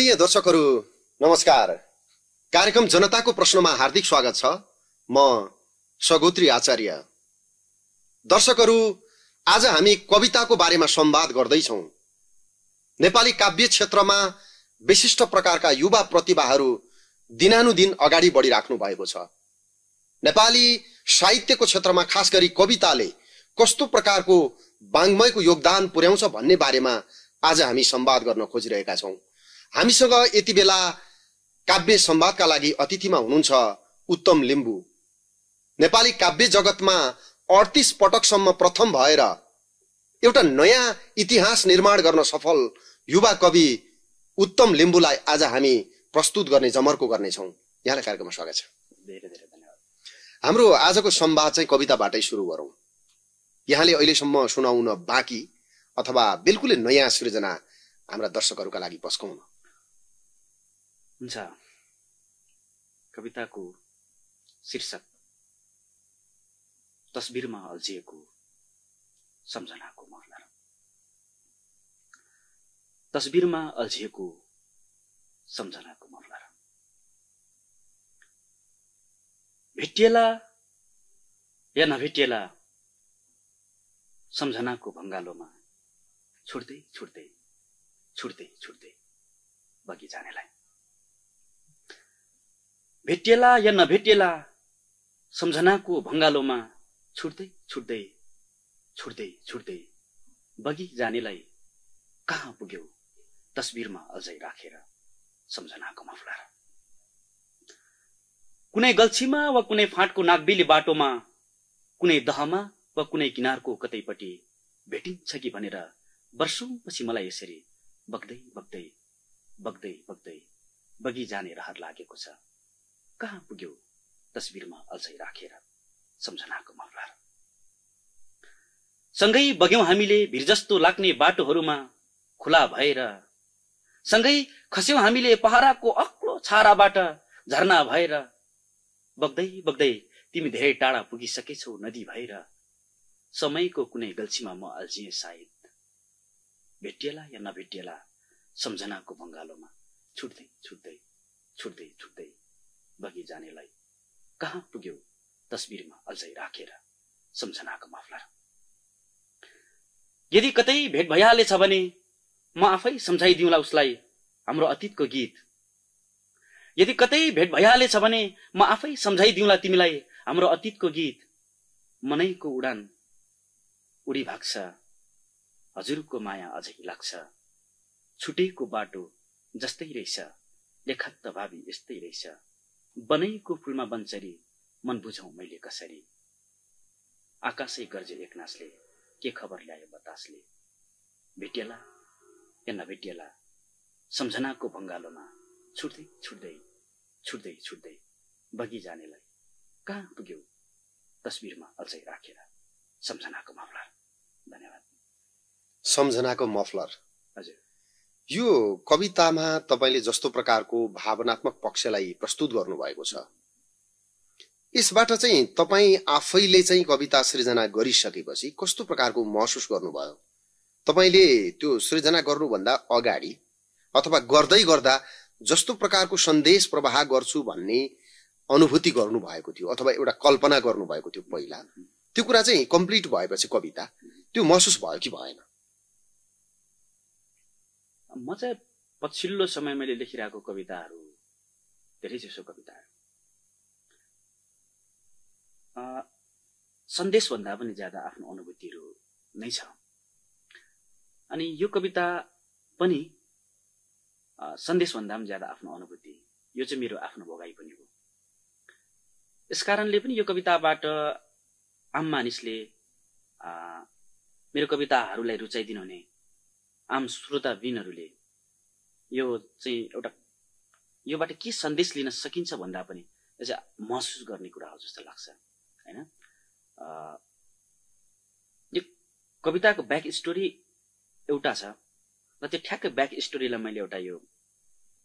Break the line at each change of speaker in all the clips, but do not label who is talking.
आदरणीय दर्शकहरू नमस्कार। कार्यक्रम जनताको प्रश्नमा हार्दिक स्वागत छ। म सगोत्री आचार्य। दर्शकहरू आज हामी कविताको बारेमा संवाद गर्दैछौँ। नेपाली काव्य क्षेत्रमा विशिष्ट प्रकारका युवा प्रतिभाहरू दिनानुदिन अगाडि बढिराख्नु भएको छ। नेपाली साहित्यको क्षेत्रमा खास गरी कविताले कस्तो प्रकारको वाङ्मयको योगदान पुर्याउँछ भन्ने बारेमा आज हामी संवाद गर्न खोजिरहेका छौँ। हामीसँग यति बेला काव्य संवादका लागि अतिथिमा हुनुहुन्छ उत्तम लिम्बू। नेपाली काव्य जगतमा अडतिस पटकसम्म प्रथम भएर एउटा नयाँ इतिहास निर्माण गर्न सफल युवा कवि उत्तम लिम्बूलाई आज हामी प्रस्तुत गर्ने जमर्को गर्नेछौँ। यहाँलाई कार्यक्रममा स्वागत छ।
धेरै धेरै धन्यवाद।
हाम्रो आजको संवाद चाहिँ कविताबाटै सुरु गरौँ। यहाँले अहिलेसम्म सुनाउन बाँकी अथवा बिल्कुलै नयाँ सृजना हाम्रा दर्शकहरूका लागि पस्काउन।
हुन्छ। कविताको शीर्षक तस्बिरमा अल्झिएको सम्झनाको मर्लर तस्बिरमा अल्झिएको सम्झनाको मर्लर भेटिएला या नभेटिएला सम्झनाको भङ्गालोमा छुट्दै छुट्दै छुट्दै छुट्दै बगी जानेलाई भेटिएला या नभेटिएला सम्झनाको भङ्गालोमा छुट्दै छुट्दै छुट्दै छुट्दै बगी जानेलाई कहाँ पुग्यो? तस्बिरमा अझै राखेर सम्झनाको मफलर। कुनै गल्छीमा वा कुनै फाँटको नागबेली बाटोमा कुनै दहमा वा कुनै किनारको कतैपट्टि भेटिन्छ कि भनेर वर्षौँपछि मलाई यसरी बग्दै बग्दै बग्दै बग्दै बगी जाने रहर लागेको छ। कहाँ पुग्यो? तस्बिरमा अझै राखेर सम्झनाको मफलर सँगै बग्यौं हामीले भिर जस्तो लाग्ने बाटोहरूमा खुला भएर। सँगै खस्यौं हामीले पहराको अक्लो छाराबाट झरना भएर। बग्दै बग्दै तिमी धेरै टाढा पुगिसकेछौ नदी भएर। समयको कुनै गल्छीमा म अल्झिएँ सायद। भेटिएला या नभेटिएला सम्झनाको बङ्गालोमा छुट्दै छुट्दै छुट्दै छुट्दै। बगी जानेलाई कहाँ पुग्यो? तस्बिरमा अझै राखेर सम्झनाको मफलर यदि कतै भेट भइहालेछ भने म आफै सम्झाइदिउँला उसलाई हाम्रो अतीतको गीत। यदि कतै भेट भइहालेछ भने म आफै सम्झाइदिउँला तिमीलाई हाम्रो अतीतको गीत। मनैको उडान उडी भाग्छ। हजुरको माया अझै लाग्छ। छुटेको बाटो जस्तै रहेछ। लेखत त भावी यस्तै रहेछ। बनैको फुलमा बन्चरी मन बुझौँ मैले कसरी? आकाशै गर्जे एकनासले के खबर ल्यायो बतासले? भेटिएला या नभेटिएला? सम्झनाको भङ्गालोमा छुट्दै छुट्दै छुट्दै छुट्दै बगी जानेलाई कहाँ पुग्यो? तस्बिरमा अझै राखेर सम्झनाको मामला धन्यवाद।
सम्झनाको मफलर। यो कवितामा तपाईँले जस्तो प्रकारको भावनात्मक पक्षलाई प्रस्तुत गर्नुभएको छ। यसबाट चाहिँ तपाईँ आफैले चाहिँ कविता सृजना गरिसकेपछि कस्तो प्रकारको महसुस गर्नुभयो? तपाईँले त्यो सृजना गर्नुभन्दा अगाडि अथवा गर्दै गर्दा जस्तो प्रकारको सन्देश प्रवाह गर्छु भन्ने अनुभूति गर्नुभएको थियो अथवा एउटा कल्पना गर्नुभएको थियो पहिला त्यो कुरा चाहिँ कम्प्लिट भएपछि कविता त्यो महसुस भयो कि भएन?
म चाहिँ पछिल्लो समय मैले लेखिरहेको कविताहरू धेरै जसो कविताहरू। सन्देशभन्दा पनि ज्यादा आफ्नो अनुभूतिहरू नै छ। अनि यो कविता पनि सन्देशभन्दा पनि ज्यादा आफ्नो अनुभूति यो चाहिँ मेरो आफ्नो भोगाई पनि हो। यस कारणले पनि यो कविताबाट आम मानिसले मेरो कविताहरूलाई रुचाइदिनु हुने आम श्रोताबिनहरूले यो चाहिँ एउटा योबाट के सन्देश लिन सकिन्छ भन्दा पनि यो चाहिँ महसुस गर्ने कुरा हो जस्तो लाग्छ होइन? यो कविताको ब्याक स्टोरी एउटा छ र त्यो ठ्याक्कै ब्याक स्टोरीलाई मैले एउटा यो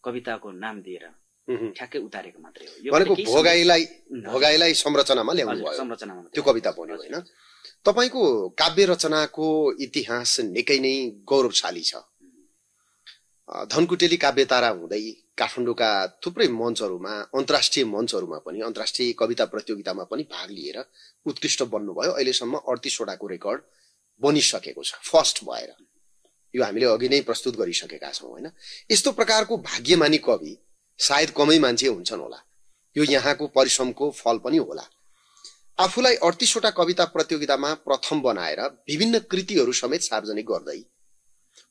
कविताको नाम दिएर। ठ्याक्कै उतारेको मात्रै हो। यो
भनेको
केही
भोगाईलाई भोगाईलाई संरचनामा ल्याउनु
संरचनामा
त्यो। कविता
हजुर,
होइन? तपाईँको काव्य रचनाको इतिहास निकै नै गौरवशाली छ। धनकुटेली काव्यतारा हुँदै काठमाडौँका थुप्रै मञ्चहरूमा अन्तर्राष्ट्रिय मञ्चहरूमा पनि अन्तर्राष्ट्रिय कविता प्रतियोगितामा पनि भाग लिएर उत्कृष्ट बन्नुभयो। अहिलेसम्म अडतिसवटाको रेकर्ड बनिसकेको छ फर्स्ट भएर। यो हामीले अघि नै प्रस्तुत गरिसकेका छौँ होइन? यस्तो प्रकारको भाग्यमानी कवि सायद कमै मान्छे हुन्छन् होला। यो यहाँको परिश्रमको फल पनि होला। आफूलाई अडतिसवटा कविता प्रतियोगितामा प्रथम बनाएर विभिन्न कृतिहरू समेत सार्वजनिक गर्दै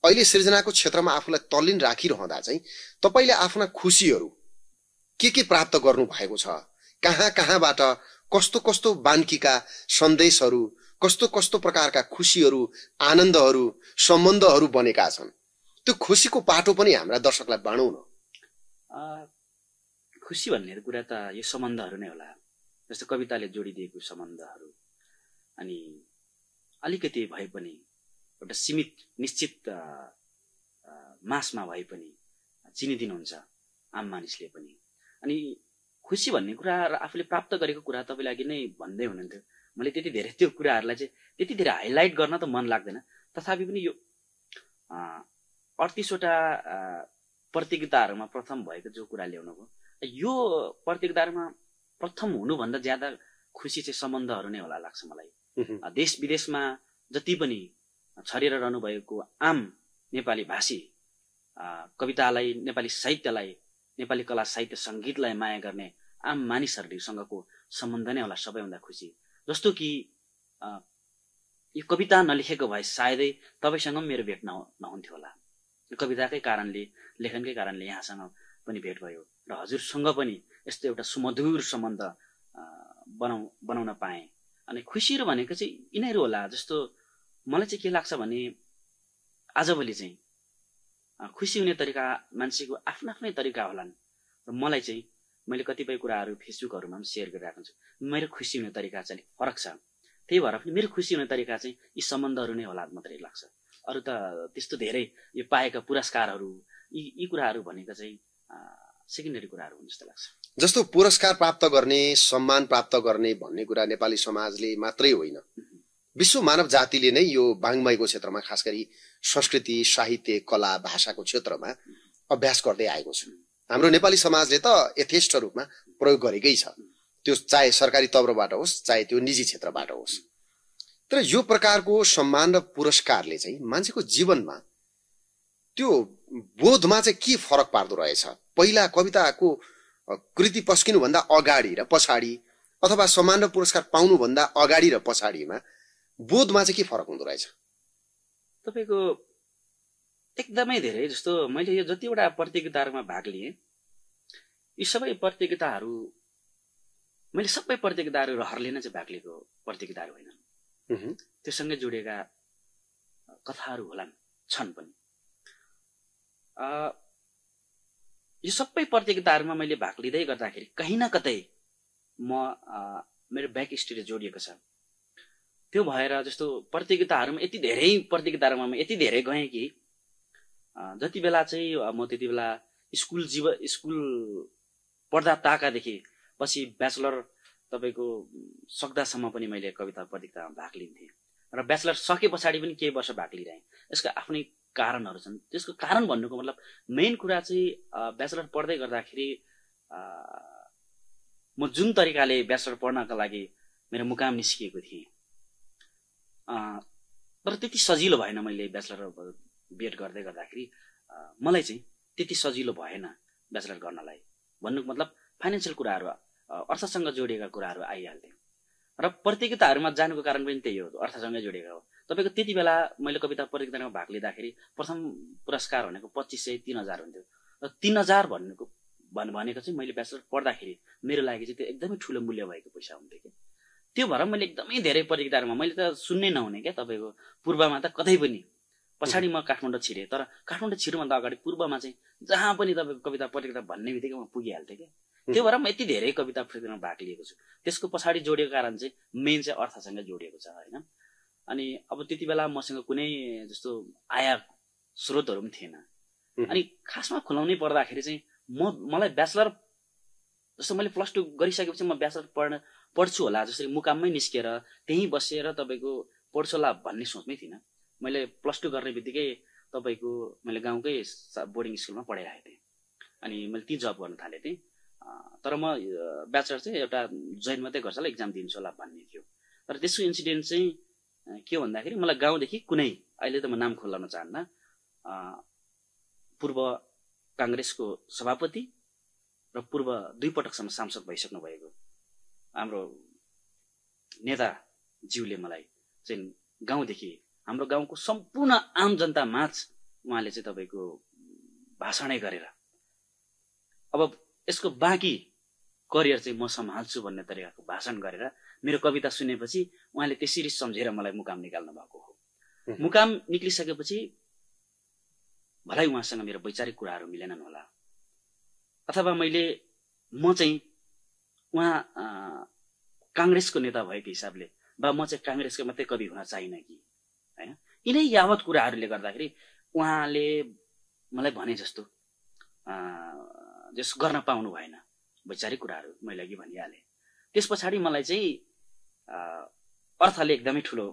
अहिले सृजनाको क्षेत्रमा आफूलाई तल्लीन राखिरहँदा चाहिँ तपाईँले आफ्ना खुसीहरू के के प्राप्त गर्नु भएको छ? कहाँ कहाँबाट कस्तो कस्तो बान्कीका सन्देशहरू कस्तो कस्तो प्रकारका खुसीहरू आनन्दहरू सम्बन्धहरू बनेका छन्? त्यो खुसीको पाटो पनि हाम्रा दर्शकलाई बाँडौँ न।
खुसी भन्ने कुरा त यो सम्बन्धहरू नै होला। जस्तो कविताले जोडिदिएको सम्बन्धहरू। अनि अलिकति भए पनि एउटा सीमित निश्चित मासमा भए पनि चिनिदिनुहुन्छ आम मानिसले पनि। अनि खुसी भन्ने कुरा र आफूले प्राप्त गरेको कुरा तपाईँले अघि नै भन्दै हुनुहुन्थ्यो। मैले त्यति धेरै त्यो कुराहरूलाई चाहिँ त्यति धेरै हाइलाइट गर्न त मन लाग्दैन। तथापि पनि यो अडतिसवटा प्रतियोगिताहरूमा प्रथम भएको जो कुरा ल्याउनु भयो यो प्रतियोगिताहरूमा प्रथम हुनुभन्दा ज्यादा खुसी चाहिँ सम्बन्धहरू नै होला लाग्छ मलाई। देश विदेशमा जति पनि छरिएर रहनुभएको आम नेपाली भाषी कवितालाई नेपाली साहित्यलाई नेपाली कला साहित्य सङ्गीतलाई माया गर्ने आम मानिसहरूसँगको सम्बन्ध नै होला सबैभन्दा खुसी। जस्तो कि यो कविता नलेखेको भए सायदै तपाईँसँग पनि मेरो भेट नह नहुन्थ्यो होला। यो कविताकै कारणले लेखनकै कारणले यहाँसँग पनि भेट भयो र हजुरसँग पनि यस्तो एउटा सुमधुर सम्बन्ध बनाउ बनाउन पाएँ। अनि खुसीहरू भनेको चाहिँ यिनीहरू होला जस्तो मलाई चाहिँ के लाग्छ भने आजभोलि चाहिँ खुसी हुने तरिका मान्छेको आफ्नो आफ्नै तरिका होलान्। र मलाई चाहिँ मैले कतिपय कुराहरू फेसबुकहरूमा पनि सेयर गरिरहेको छु मेरो खुसी हुने तरिका चाहिँ फरक छ। त्यही भएर पनि मेरो खुसी हुने तरिका चाहिँ यी सम्बन्धहरू नै होला मात्रै लाग्छ। अरू त त्यस्तो धेरै यो पाएका पुरस्कारहरू यी यी कुराहरू भनेको चाहिँ सेकेन्डरी कुराहरू हुन् जस्तो लाग्छ।
जस्तो पुरस्कार प्राप्त गर्ने सम्मान प्राप्त गर्ने भन्ने कुरा नेपाली समाजले मात्रै होइन। विश्व मानव जातिले नै यो बाङ्मयको क्षेत्रमा खास गरी संस्कृति साहित्य कला भाषाको क्षेत्रमा अभ्यास गर्दै आएको छ। हाम्रो नेपाली समाजले त यथेष्ट रूपमा प्रयोग गरेकै छ। त्यो चाहे सरकारी तब्रबाट होस् चाहे त्यो निजी क्षेत्रबाट होस्। तर यो प्रकारको सम्मान र पुरस्कारले चाहिँ मान्छेको जीवनमा त्यो बोधमा चाहिँ के फरक पार्दो रहेछ? पहिला कविताको कृति पस्किनुभन्दा अगाडि र पछाडि अथवा सम्मान र पुरस्कार पाउनुभन्दा अगाडि र पछाडिमा बोधमा चाहिँ के फरक हुँदो रहेछ?
तपाईँको एकदमै धेरै जस्तो मैले यो जतिवटा प्रतियोगिताहरूमा भाग लिएँ यी सबै प्रतियोगिताहरू मैले सबै प्रतियोगिताहरू रहरले नै चाहिँ भाग लिएको प्रतियोगिताहरू होइन।
उहुँ,
त्योसँगै जोडिएका कथाहरू होलान् छन् पनि। यो सबै प्रतियोगिताहरूमा मैले भाग लिँदै गर्दाखेरि कहीँ न कतै म मेरो ब्याक स्टोरी जोडिएको छ। त्यो भएर जस्तो प्रतियोगिताहरूमा यति धेरै प्रतियोगिताहरूमा म यति धेरै गएँ कि जति बेला चाहिँ म त्यति बेला स्कुल जीव स्कुल पढ्दा ताकादेखि पछि ब्याचलर तपाईँको सक्दासम्म पनि मैले कविता प्रतियोगितामा भाग लिन्थेँ। र ब्याचलर सके पछाडि पनि केही वर्ष भाग लिइरहेँ। यसका आफ्नै कारणहरू छन्। त्यसको कारण भन्नुको मतलब मेन कुरा चाहिँ ब्याचलर पढ्दै गर्दाखेरि म जुन तरिकाले ब्याचलर पढ्नका लागि मेरो मुकाम निस्किएको थिएँ। तर त्यति सजिलो भएन मैले ब्याचलर बिएड गर्दै गर्दाखेरि। मलाई चाहिँ त्यति सजिलो भएन ब्याचलर गर्नलाई। भन्नुको मतलब फाइनेन्सियल कुराहरू अर्थसँग जोडिएका कुराहरू आइहाल्थे। र प्रतियोगिताहरूमा जानुको कारण पनि त्यही हो। अर्थसँगै जोडिएको हो। तपाईँको त्यति बेला मैले कविता प्रतियोगितामा भाग लिँदाखेरि प्रथम पुरस्कार भनेको पच्चिस सय तिन हजार हुन्थ्यो। र तिन हजार भन्नुको भन भनेको चाहिँ मैले ब्याचलर पढ्दाखेरि मेरो लागि चाहिँ त्यो एकदमै ठुलो मूल्य भएको पैसा हुन्थ्यो कि। त्यो भएर मैले एकदमै धेरै प्रतियोगिताहरूमा मैले त सुन्नै नहुने क्या तपाईँको पूर्वमा त कतै पनि। पछाडि म काठमाडौँ छिरेँ तर काठमाडौँ छिर्नुभन्दा अगाडि पूर्वमा चाहिँ जहाँ पनि तपाईँको कविता प्रतियोगिता भन्ने बित्तिकै म पुगिहाल्थेँ क्या। त्यो भएर म यति धेरै कविता प्रतियोगितामा भाग लिएको छु। त्यसको पछाडि जोडिएको कारण चाहिँ मेन चाहिँ अर्थसँग जोडिएको छ होइन? अनि अब त्यति बेला मसँग कुनै जस्तो आय स्रोतहरू पनि थिएन। अनि खासमा खुलाउनै पर्दाखेरि चाहिँ म मलाई ब्याचलर जस्तो मैले प्लस टू गरिसकेपछि म ब्याचलर पढ्न पढ्छु होला जसरी मुकाममै निस्केर त्यहीँ बसेर तपाईँको पढ्छु होला भन्ने सोचमै थिइनँ। मैले प्लस टू गर्ने बित्तिकै तपाईँको मैले गाउँकै बोर्डिङ स्कुलमा पढाइरहेको थिएँ। अनि मैले ती जब गर्न थालेको थिएँ तर म ब्याचलर चाहिँ एउटा जोइन मात्रै गर्छ होला इक्जाम दिन्छु होला भन्ने थियो। तर त्यसको इन्सिडेन्ट चाहिँ के भन्दाखेरि मलाई गाउँदेखि कुनै अहिले त म नाम खोल्न चाहन्न पूर्व काङ्ग्रेसको सभापति र पूर्व दुई पटकसम्म सांसद भइसक्नु भएको हाम्रो नेताज्यूले मलाई चाहिँ गाउँदेखि हाम्रो गाउँको सम्पूर्ण आम जनता माझ उहाँले चाहिँ तपाईँको भाषणै गरेर अब यसको बाँकी करियर चाहिँ म सम्हाल्छु भन्ने तरिकाको भाषण गरेर मेरो कविता सुनेपछि उहाँले त्यसरी सम्झेर मलाई मुकाम निकाल्नु भएको हो. मुकाम निक्लिसकेपछि भलाइ उहाँसँग मेरो वैचारिक कुराहरू मिलेनन् होला। अथवा मैले म चाहिँ उहाँ काङ्ग्रेसको नेता भएको हिसाबले वा म चाहिँ काङ्ग्रेसको मात्रै कवि हुन चाहिनँ कि? होइन? यिनै यावत कुराहरूले गर्दाखेरि उहाँले मलाई भने जस्तो जस गर्न पाउनु भएन। वैचारिक कुराहरू मैले अघि भनिहालेँ। त्यस पछाडि मलाई चाहिँ अर्थले एकदमै ठुलो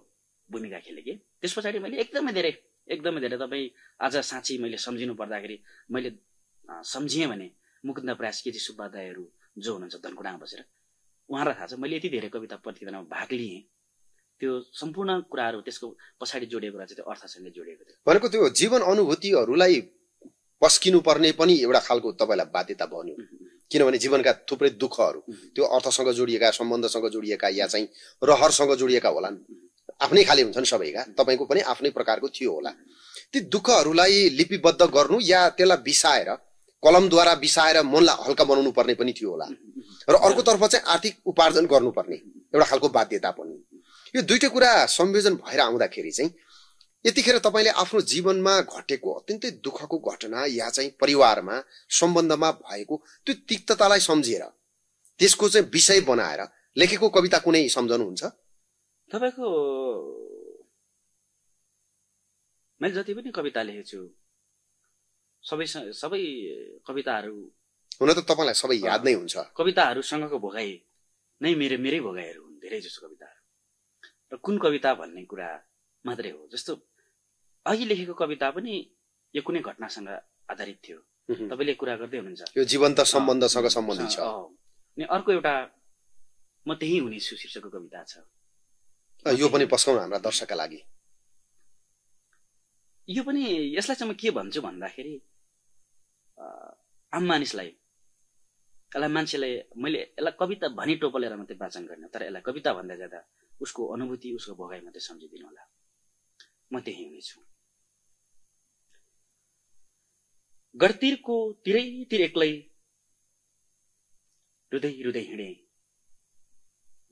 भूमिका खेले कि। त्यस पछाडि मैले एकदमै धेरै एकदमै धेरै तपाईँ आज साँच्ची मैले सम्झिनु पर्दाखेरि मैले सम्झिएँ भने मुकुन्द प्रयास केजी सुब्बा दाईहरू जो हुनुहुन्छ धनकुडामा बसेर उहाँलाई थाहा छ मैले यति धेरै कविता प्रतियोगितामा भाग लिएँ। त्यो सम्पूर्ण कुराहरू त्यसको पछाडि जोडिएको कुरा चाहिँ त्यो अर्थसँगै जोडिएको थियो।
भनेको त्यो जीवन अनुभूतिहरूलाई पस्किनु पर्ने पनि एउटा खालको तपाईँलाई बाध्यता बन्यो। किनभने जीवनका थुप्रै दुःखहरू त्यो अर्थसँग जोडिएका सम्बन्धसँग जोडिएका या चाहिँ रहरसँग जोडिएका होलान्। आफ्नै खाले हुन्छन् सबैका तपाईँको पनि आफ्नै प्रकारको थियो होला। ती दुःखहरूलाई लिपिबद्ध गर्नु या त्यसलाई बिसाएर कलमद्वारा बिसाएर मनलाई हल्का बनाउनु पर्ने पनि थियो होला। र अर्कोतर्फ चाहिँ आर्थिक उपार्जन गर्नुपर्ने एउटा खालको बाध्यता पनि। यो दुइटै कुरा संयोजन भएर आउँदाखेरि चाहिँ यतिखेर तपाईँले आफ्नो जीवनमा घटेको अत्यन्तै दुःखको घटना या चाहिँ परिवारमा सम्बन्धमा भएको त्यो तिक्ततालाई सम्झेर त्यसको चाहिँ विषय बनाएर लेखेको कविता कुनै सम्झनुहुन्छ?
तपाईँको मैले जति पनि कविता लेखेको छु सबै सबै कविताहरू
हुन त तपाईँलाई सबै याद नै हुन्छ।
कविताहरूसँगको भोगाइ नै मेरो मेरै भोगाइहरू हुन् धेरै जसो कविताहरू। र कुन कविता भन्ने कुरा मात्रै हो जस्तो अघि लेखेको कविता पनि यो कुनै घटनासँग आधारित थियो। तपाईँले कुरा गर्दै हुनुहुन्छ।
यो जीवन्त सम्बन्धसँग सम्बन्धित छ।
अनि अर्को एउटा म त्यही हुनेछु शीर्षकको कविता छ।
यो पनि पस्काउनु हाम्रा दर्शकका लागि।
यो पनि यसलाई चाहिँ म के भन्छु भन्दाखेरि आम मानिसलाई यसलाई मान्छेलाई मैले यसलाई कविता भनी टोपलेर मात्रै वाचन गर्ने तर यसलाई कविता भन्दै जाँदा उसको अनुभूति उसको भोगाइ मात्रै सम्झिदिनु होला। म त्यही हुनेछु। गडतिरको तिरैतिर एक्लै। रुँदै रुँदै हिँडे।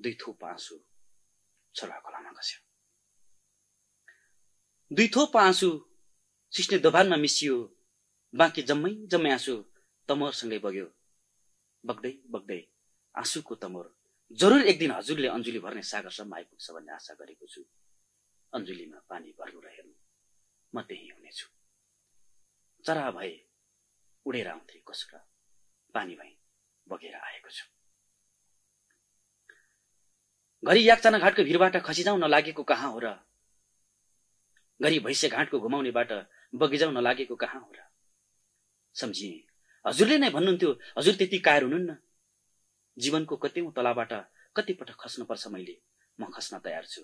दुई थोप आँसु छोरा खोलामा खस्यो दुई थोप आँसु सिस्ने दोभानमा मिसियो। बाँकी जम्मै जम्मै आँसु तमोरसँगै बग्यो। बग्दै बग्दै आँसुको तमोर। जरुर एक दिन हजुरले अञ्जुली भर्ने सागरसम्म आइपुग्छ भन्ने आशा गरेको छु। अञ्जुलीमा पानी भर्नु र हेर्नु म त्यही हुनेछु। चरा भए उडेर आउँथे कसुरा पानी भई बगेर आएको छु। घरि याक्चाना घाटको भिरबाट खसिजाउँ नलागेको कहाँ हो र? घरि भैँसे घाटको घुमाउनेबाट बगिजाउँ नलागेको कहाँ हो र? सम्झिए हजुरले नै भन्नुहुन्थ्यो हजुर त्यति कायर हुनुहुन्न। जीवनको कत्यौँ तलाबाट कतिपटक खस्नुपर्छ मैले। म खस्न तयार छु।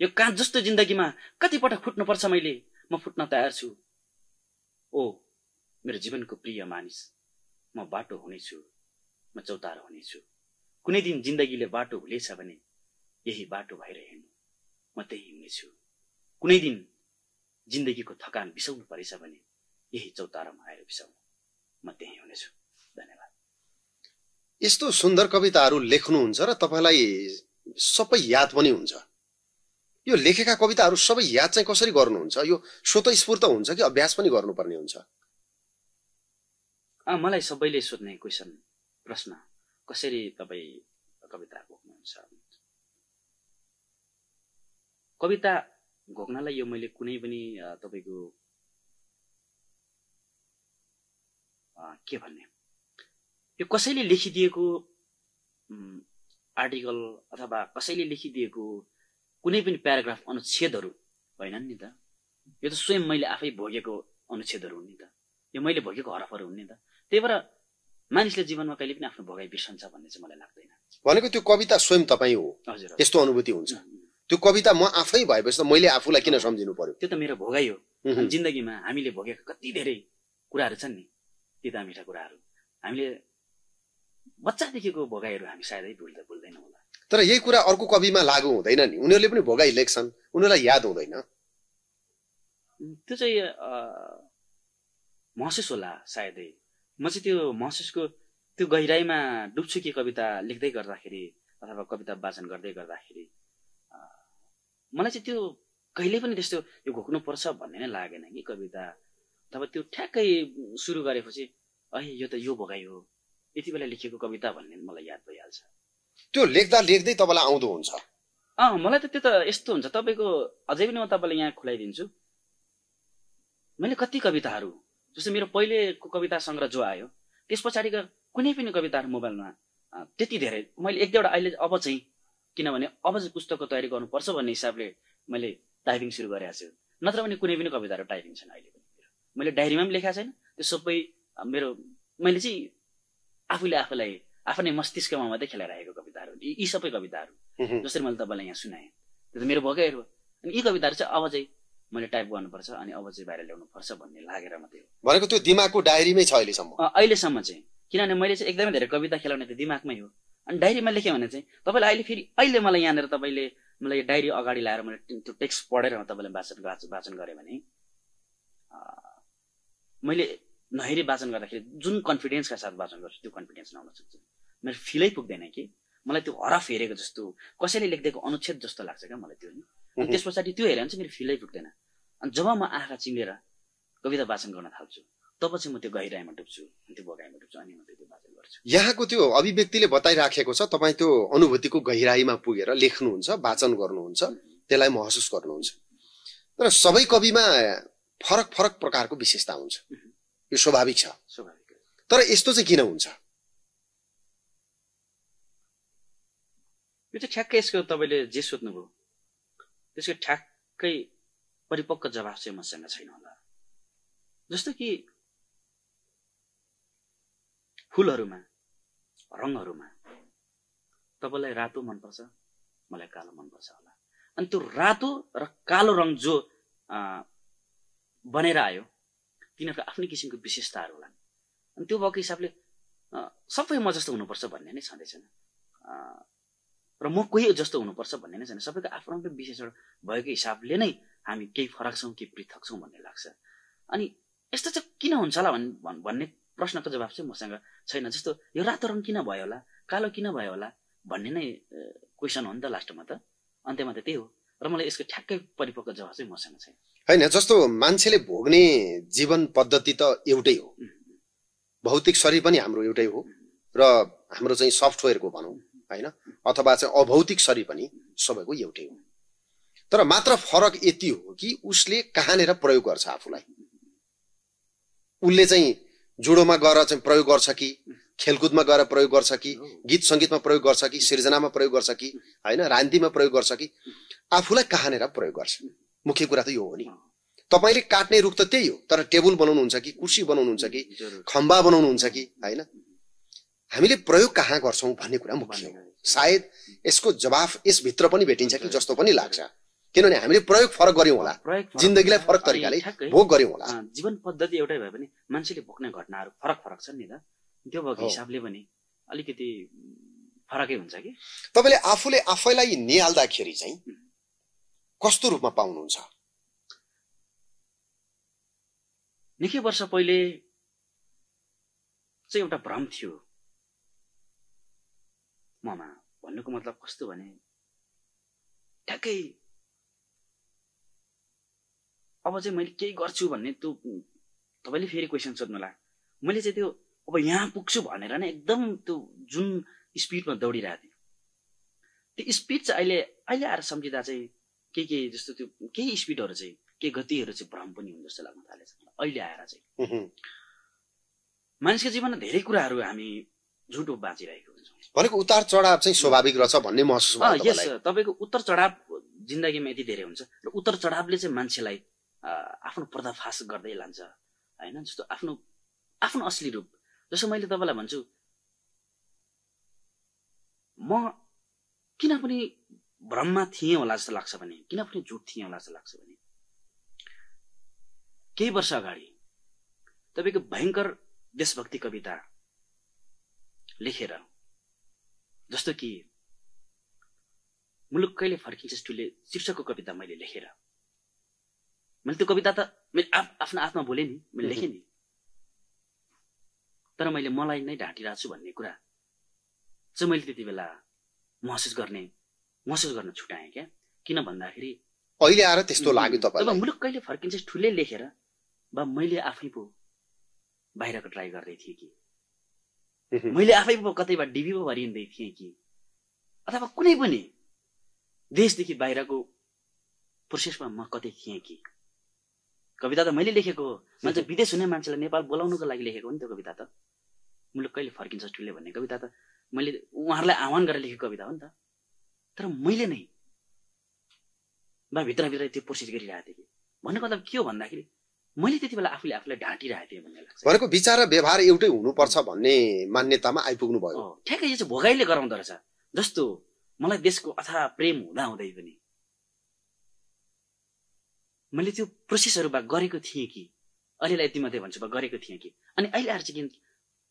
यो काँच जस्तो जिन्दगीमा कतिपटक फुट्नुपर्छ मैले। म फुट्न तयार छु ओ मेरो जीवनको प्रिय मानिस म बाटो हुनेछु म चौतारो हुनेछु। कुनै दिन जिन्दगीले बाटो भुलेछ भने यही बाटो भएर हिँड्नु म त्यही हुनेछु। कुनै दिन जिन्दगीको थकान बिसाउनु परेछ भने यही चौतारोमा आएर बिसाउनु म त्यही हुनेछु। धन्यवाद।
यस्तो सुन्दर कविताहरू लेख्नुहुन्छ र तपाईँलाई सबै याद पनि हुन्छ। यो लेखेका कविताहरू सबै याद चाहिँ कसरी गर्नुहुन्छ? यो स्वतस्फूर्त हुन्छ कि अभ्यास पनि गर्नुपर्ने हुन्छ?
मलाई सबैले सोध्ने क्वेसन प्रश्न कसरी तपाईँ कविता घोक्नुहुन्छ कविता घोक्नलाई यो मैले कुनै पनि तपाईँको के भन्ने? यो कसैले लेखिदिएको आर्टिकल अथवा कसैले लेखिदिएको कुनै पनि प्याराग्राफ अनुच्छेदहरू होइनन् नि त? यो त स्वयं मैले आफै भोगेको अनुच्छेदहरू हुन् नि त? यो मैले भोगेको हरफहरू हुन् नि त? त्यही भएर मानिसले जीवनमा कहिले पनि आफ्नो भोगाइ बिर्सन्छ भन्ने चाहिँ मलाई लाग्दैन।
भनेको त्यो कविता स्वयं तपाईँ हो।
हजुर।
यस्तो अनुभूति हुन्छ। त्यो कविता म आफै भएपछि त मैले आफूलाई किन सम्झिनु पर्यो?
त्यो त मेरो भोगाइ हो। जिन्दगीमा हामीले भोगेका कति धेरै कुराहरू छन् नि तिता मिठा कुराहरू। हामीले बच्चादेखिको भोगाइहरू हामी सायदै भुल्दै भुल्दैनौँ होला।
तर यही कुरा अर्को कविमा लागू हुँदैन नि। उनीहरूले पनि भोगाइ लेख्छन्। उनीहरूलाई याद हुँदैन।
त्यो चाहिँ महसुस होला सायदै। म चाहिँ त्यो महसुसको त्यो गहिराइमा डुब्छु कि कविता लेख्दै गर्दाखेरि अथवा कविता वाचन गर्दै गर्दाखेरि मलाई चाहिँ त्यो कहिले पनि त्यस्तो यो घोक्नुपर्छ भन्ने नै लागेन कि कविता। अथवा त्यो ठ्याक्कै सुरु गरेपछि ऐ यो त यो भोगाइ हो यति बेला लेखिएको कविता भन्ने मलाई याद भइहाल्छ।
त्यो लेख्दा लेख्दै तपाईँलाई आउँदो हुन्छ।
अँ मलाई त त्यो त यस्तो हुन्छ। तपाईँको अझै पनि म तपाईँलाई यहाँ खुलाइदिन्छु। मैले कति कविताहरू जस्तो मेरो पहिलेको कविता सङ्ग्रह जो आयो त्यस पछाडिका कुनै पनि कविताहरू मोबाइलमा त्यति धेरै मैले एक दुईवटा अहिले अब चाहिँ किनभने अब चाहिँ पुस्तकको तयारी गर्नुपर्छ भन्ने हिसाबले मैले टाइपिङ सुरु गरेको छु नत्र भने कुनै पनि कविताहरू टाइपिङ छैन अहिले पनि मेरो। मैले डायरीमा पनि लेखाएको छैन त्यो सबै मेरो मैले चाहिँ आफूले आफूलाई आफ्नै मस्तिष्कमा मात्रै खेलाइरहेको कविताहरू यी सबै कविताहरू। जसरी मैले तपाईँलाई यहाँ सुनाएँ त्यो त मेरो भोगैहरू हो अनि यी कविताहरू चाहिँ अब चाहिँ मैले टाइप गर्नुपर्छ अनि अब चाहिँ बाहिर ल्याउनुपर्छ भन्ने लागेर मात्रै हो।
भनेको त्यो दिमागको डायरीमै छ अहिलेसम्म।
अहिलेसम्म चाहिँ। किनभने मैले चाहिँ एकदमै धेरै कविता खेलाउने त दिमागमै हो। अनि डायरीमा लेखेँ भने चाहिँ तपाईँलाई अहिले फेरि अहिले मलाई यहाँनिर तपाईँले मलाई यो डायरी अगाडि ल्याएर मैले त्यो- टेक्स्ट पढेर म तपाईँलाई वाचन वाच- वाचन गरेँ भने मैले नहेरी वाचन गर्दाखेरि जुन कन्फिडेन्सका साथ वाचन गर्छु त्यो कन्फिडेन्स नहुन सक्छ। मेरो फिलै पुग्दैन कि। मलाई त्यो हरफ हेरेको जस्तो कसैले लेखिदिएको अनुच्छेद जस्तो लाग्छ क्या मलाई त्यो अनि। त्यस पछाडि त्यो हेरेर चाहिँ मेरो फिलै पुग्दैन अनि जब म आँखा चिम्लेर कविता वाचन गर्न थाल्छु तब चाहिँ म त्यो गहिराइमा डुब्छु अनि त्यो बगाइमा डुब्छु अनि मात्रै त्यो वाचन गर्छु।
यहाँको त्यो अभिव्यक्तिले बताइराखेको छ तपाईँ त्यो अनुभूतिको गहिराईमा पुगेर लेख्नुहुन्छ वाचन गर्नुहुन्छ त्यसलाई महसुस गर्नुहुन्छ। तर सबै कविमा फरक फरक प्रकारको विशेषता हुन्छ। यो स्वाभाविक छ।
स्वाभाविक।
तर यस्तो चाहिँ किन हुन्छ?
यो चाहिँ ठ्याक्कै यसको तपाईँले जे सोध्नुभयो। त्यसको ठ्याक्कै परिपक्व जवाफ चाहिँ मसँग छैन होला। जस्तो कि फुलहरूमा रङहरूमा तपाईँलाई रातो मनपर्छ मलाई कालो मनपर्छ होला। अनि त्यो रातो र कालो रङ जो बनेर आयो तिनीहरूको आफ्नै किसिमको विशेषताहरू होलान् अनि त्यो भएको हिसाबले सबै म जस्तो हुनुपर्छ भन्ने नै छँदैछन् र म कोही जस्तो हुनुपर्छ भन्ने नै छैन। सबैको आफ्नो आफ्नो विशेषण भएको हिसाबले नै हामी केही फरक छौँ केही पृथक छौँ भन्ने लाग्छ। अनि यस्तो चाहिँ किन हुन्छ होला भन् भन्- भन्ने प्रश्नको जवाब चाहिँ मसँग छैन। जस्तो यो रातो रङ किन भयो होला कालो किन भयो होला भन्ने नै क्वेसन हो नि त लास्टमा त। अन्त्यमा त त्यही हो। र मलाई यसको ठ्याक्कै परिपक्व जवाब चाहिँ मसँग छैन।
होइन जस्तो मान्छेले भोग्ने जीवन पद्धति त एउटै हो। भौतिक शरीर पनि हाम्रो एउटै हो। र हाम्रो चाहिँ सफ्टवेयरको भनौँ। होइन? अथवा चाहिँ अभौतिक शरीर पनि सबैको एउटै हो। तर मात्र फरक यति हो कि उसले कहाँनिर प्रयोग गर्छ आफूलाई? उसले चाहिँ जुडोमा गएर चाहिँ प्रयोग गर्छ कि खेलकुदमा गएर प्रयोग गर्छ कि गीत सङ्गीतमा प्रयोग गर्छ कि सिर्जनामा प्रयोग गर्छ कि होइन? रान्तिमा प्रयोग गर्छ कि आफूलाई कहाँनिर प्रयोग गर्छ? मुख्य कुरा त यो हो नि। तपाईँले काट्ने रुख त त्यही हो तर टेबल बनाउनुहुन्छ कि कुर्सी बनाउनुहुन्छ कि खम्बा बनाउनुहुन्छ कि होइन? हामीले प्रयोग कहाँ गर्छौँ भन्ने कुरा मुख्य हो। सायद यसको जवाफ यसभित्र पनि भेटिन्छ कि जस्तो पनि लाग्छ। किनभने हामीले प्रयोग फरक गऱ्यौँ होला। जिन्दगीलाई। फरक तरिकाले भोग गऱ्यौँ होला।
जीवन पद्धति एउटै भए पनि मान्छेले भोग्ने घटनाहरू फरक फरक छन् नि त। त्यो भएको। हिसाबले पनि अलिकति फरकै हुन्छ कि?
तपाईँले आफूले आफैलाई निहाल्दाखेरि चाहिँ कस्तो रूपमा पाउनुहुन्छ?
निकै वर्ष पहिले चाहिँ एउटा भ्रम थियो। ममा भन्नुको मतलब कस्तो भने ठ्याक्कै अब चाहिँ मैले केही गर्छु भन्ने त्यो तपाईँले फेरि क्वेसन सोध्नुला मैले चाहिँ त्यो अब यहाँ पुग्छु भनेर नै एकदम त्यो जुन स्पिडमा दौडिरहेको थिएँ। त्यो स्पिड चाहिँ अहिले अहिले आएर सम्झिँदा चाहिँ के के जस्तो त्यो केही स्पिडहरू चाहिँ केही गतिहरू चाहिँ भ्रम पनि हुन् जस्तो लाग्न थालेछ अहिले आएर चाहिँ। मानिसको जीवनमा धेरै कुराहरू हामी झुटो बाँचिरहेको हुन्छौँ।
भनेको उतार चढाव चाहिँ स्वाभाविक रहेछ भन्ने महसुस भयो
तपाईँको उत्तर चढाव जिन्दगीमा यति धेरै हुन्छ र उत्तर चढावले चाहिँ मान्छेलाई आफ्नो पर्दाफास गर्दै लान्छ होइन? जस्तो आफ्नो आफ्नो असली रूप। जस्तो मैले तपाईँलाई भन्छु म किन पनि भ्रममा थिएँ होला जस्तो लाग्छ भने किन पनि झुट थिएँ होला जस्तो लाग्छ भने केही वर्ष अगाडि तपाईँको भयङ्कर देशभक्ति कविता लेखेर जस्तो कि मुलुक कहिले फर्किन्छ ठुले शीर्षकको कविता मैले लेखेर। मैले त्यो कविता त मैले आफ आफ्नो आत्मा बोलेँ नि मैले लेखेँ नि। तर मैले मलाई नै ढाँटिरहेको छु भन्ने कुरा चाहिँ मैले त्यति बेला महसुस गर्ने महसुस गर्न छुट्याएँ क्या। किन भन्दाखेरि
अहिले आएर त्यस्तो लाग्यो तपाईँलाई।
मुलुक कहिले फर्किन्छ ठुलै लेखेर बा मैले आफै पो बाहिरको ट्राई गर्दै थिएँ कि। मैले आफै पो कतैबाट डिबी पो भरिँदै थिएँ कि। अथवा कुनै पनि देशदेखि बाहिरको प्रोसेसमा म कतै थिएँ कि। कविता त मैले लेखेको हो। मैले चाहिँ विदेश हुने मान्छेलाई नेपाल बोलाउनुको लागि लेखेको हो नि त्यो कविता त। मुलुक कहिले फर्किन्छ ठुले भन्ने कविता त। मैले उहाँहरूलाई आह्वान गरेर लेखेको कविता हो नि त। तर मैले नै बा भित्रभित्र त्यो प्रोसेस गरिरहेको थिएँ कि। भन्ने मतलब के हो भन्दाखेरि मैले त्यति बेला आफूले आफूलाई ढाँटिरहेको थिएँ भन्ने लाग्छ।
भनेको विचार र व्यवहार एउटै हुनुपर्छ भन्ने मान्यतामा आइपुग्नु भयो।
ठ्याक्कै यो चाहिँ भोगाइले गराउँदो रहेछ। जस्तो मलाई देशको अथा प्रेम हुँदा हुँदै पनि। मैले त्यो प्रोसेसहरूबाट गरेको थिएँ कि? यति मात्रै भन्छु बा गरेको थिएँ कि? अनि अहिले आएर चाहिँ के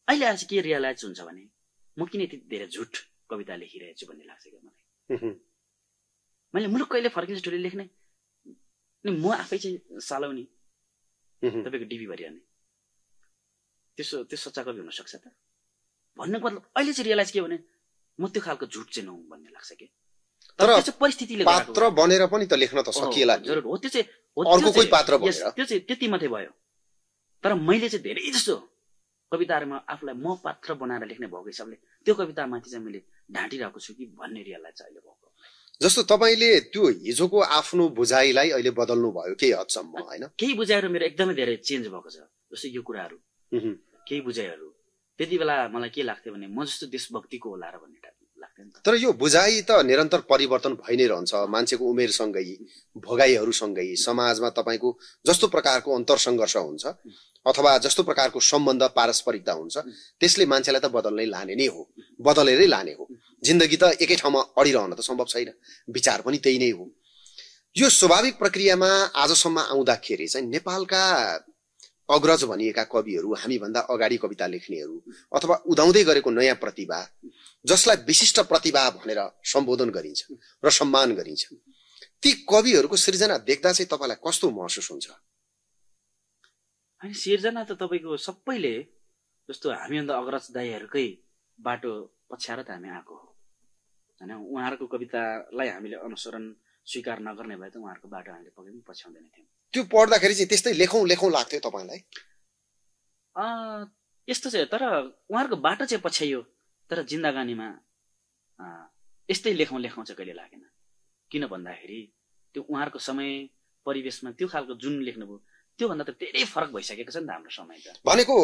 अहिले आएर चाहिँ के रियलाइज हुन्छ भने म किन यति धेरै झुट कविता लेखिरहेको छु भन्ने लाग्छ क्या मलाई। मैले मुलुक कहिले फर्किन्छ ठुलो लेख्ने? अनि म आफै चाहिँ सालाउने। तपाईँको डिबी भरिहाल्ने। त्यसो त्यो सच्चा कवि हुनसक्छ त। भन्नुको मतलब अहिले चाहिँ रियलाइज के भने म त्यो खालको झुट चाहिँ नहुँ भन्ने लाग्छ कि?
तर
परिस्थितिले
पात्र। बनेर पनि त लेख्न त सकिएला
जरुर। हो त्यो चाहिँ
अर्को कोही पात्र
त्यो चाहिँ त्यति मात्रै भयो। तर मैले चाहिँ धेरै जस्तो कविताहरूमा आफूलाई म पात्र बनाएर लेख्ने भएको हिसाबले त्यो कवितामाथि चाहिँ मैले ढाँटिरहेको छु कि भन्ने रियलाइज चाहिँ अहिले भएको।
जस्तो तपाईँले त्यो हिजोको आफ्नो बुझाइलाई अहिले बदल्नु भयो केही हदसम्म होइन?
केही बुझाइहरू मेरो एकदमै धेरै चेन्ज भएको छ जस्तो यो कुराहरू। केही बुझाइहरू। त्यति बेला मलाई के लाग्थ्यो भने म जस्तो देशभक्तिको होला र भन्ने टाइप लाग्थ्यो नि त।
तर यो बुझाइ त निरन्तर परिवर्तन भइ नै रहन्छ मान्छेको उमेरसँगै भोगाइहरूसँगै समाजमा तपाईँको जस्तो प्रकारको अन्तर सङ्घर्ष हुन्छ अथवा जस्तो प्रकारको सम्बन्ध पारस्परिकता हुन्छ त्यसले मान्छेलाई त बदल्नै लाने नै हो बदलेरै लाने हो। जिन्दगी त एकै ठाउँमा अडिरहन त सम्भव छैन। विचार पनि त्यही नै हो। यो स्वाभाविक प्रक्रियामा आजसम्म आउँदाखेरि चाहिँ नेपालका अग्रज भनिएका कविहरू हामीभन्दा अगाडि कविता लेख्नेहरू अथवा उदाउँदै गरेको नयाँ प्रतिभा जसलाई विशिष्ट प्रतिभा भनेर सम्बोधन गरिन्छ र सम्मान गरिन्छ ती कविहरूको सृजना देख्दा चाहिँ तपाईँलाई कस्तो महसुस हुन्छ?
अनि सिर्जना त तपाईँको सबैले जस्तो हामीभन्दा अग्रज दाईहरूकै बाटो पछ्याएर त हामी आएको हो। होइन? उहाँहरूको कवितालाई हामीले अनुसरण स्वीकार नगर्ने भए त उहाँहरूको बाटो हामीले पक्कै पनि पछ्याउँदैन थियौँ।
त्यो पढ्दाखेरि चाहिँ त्यस्तै लेखौँ लेखौँ लाग्थ्यो तपाईँलाई?
यस्तो चाहिँ तर उहाँहरूको बाटो चाहिँ पछ्याइयो तर जिन्दगानीमा यस्तै लेखौँ लेखौँ चाहिँ कहिले लागेन। किन भन्दाखेरि त्यो उहाँहरूको समय परिवेशमा त्यो खालको जुन लेख्नुभयो त्योभन्दा त धेरै फरक भइसकेको छ नि त हाम्रो समय त।
भनेको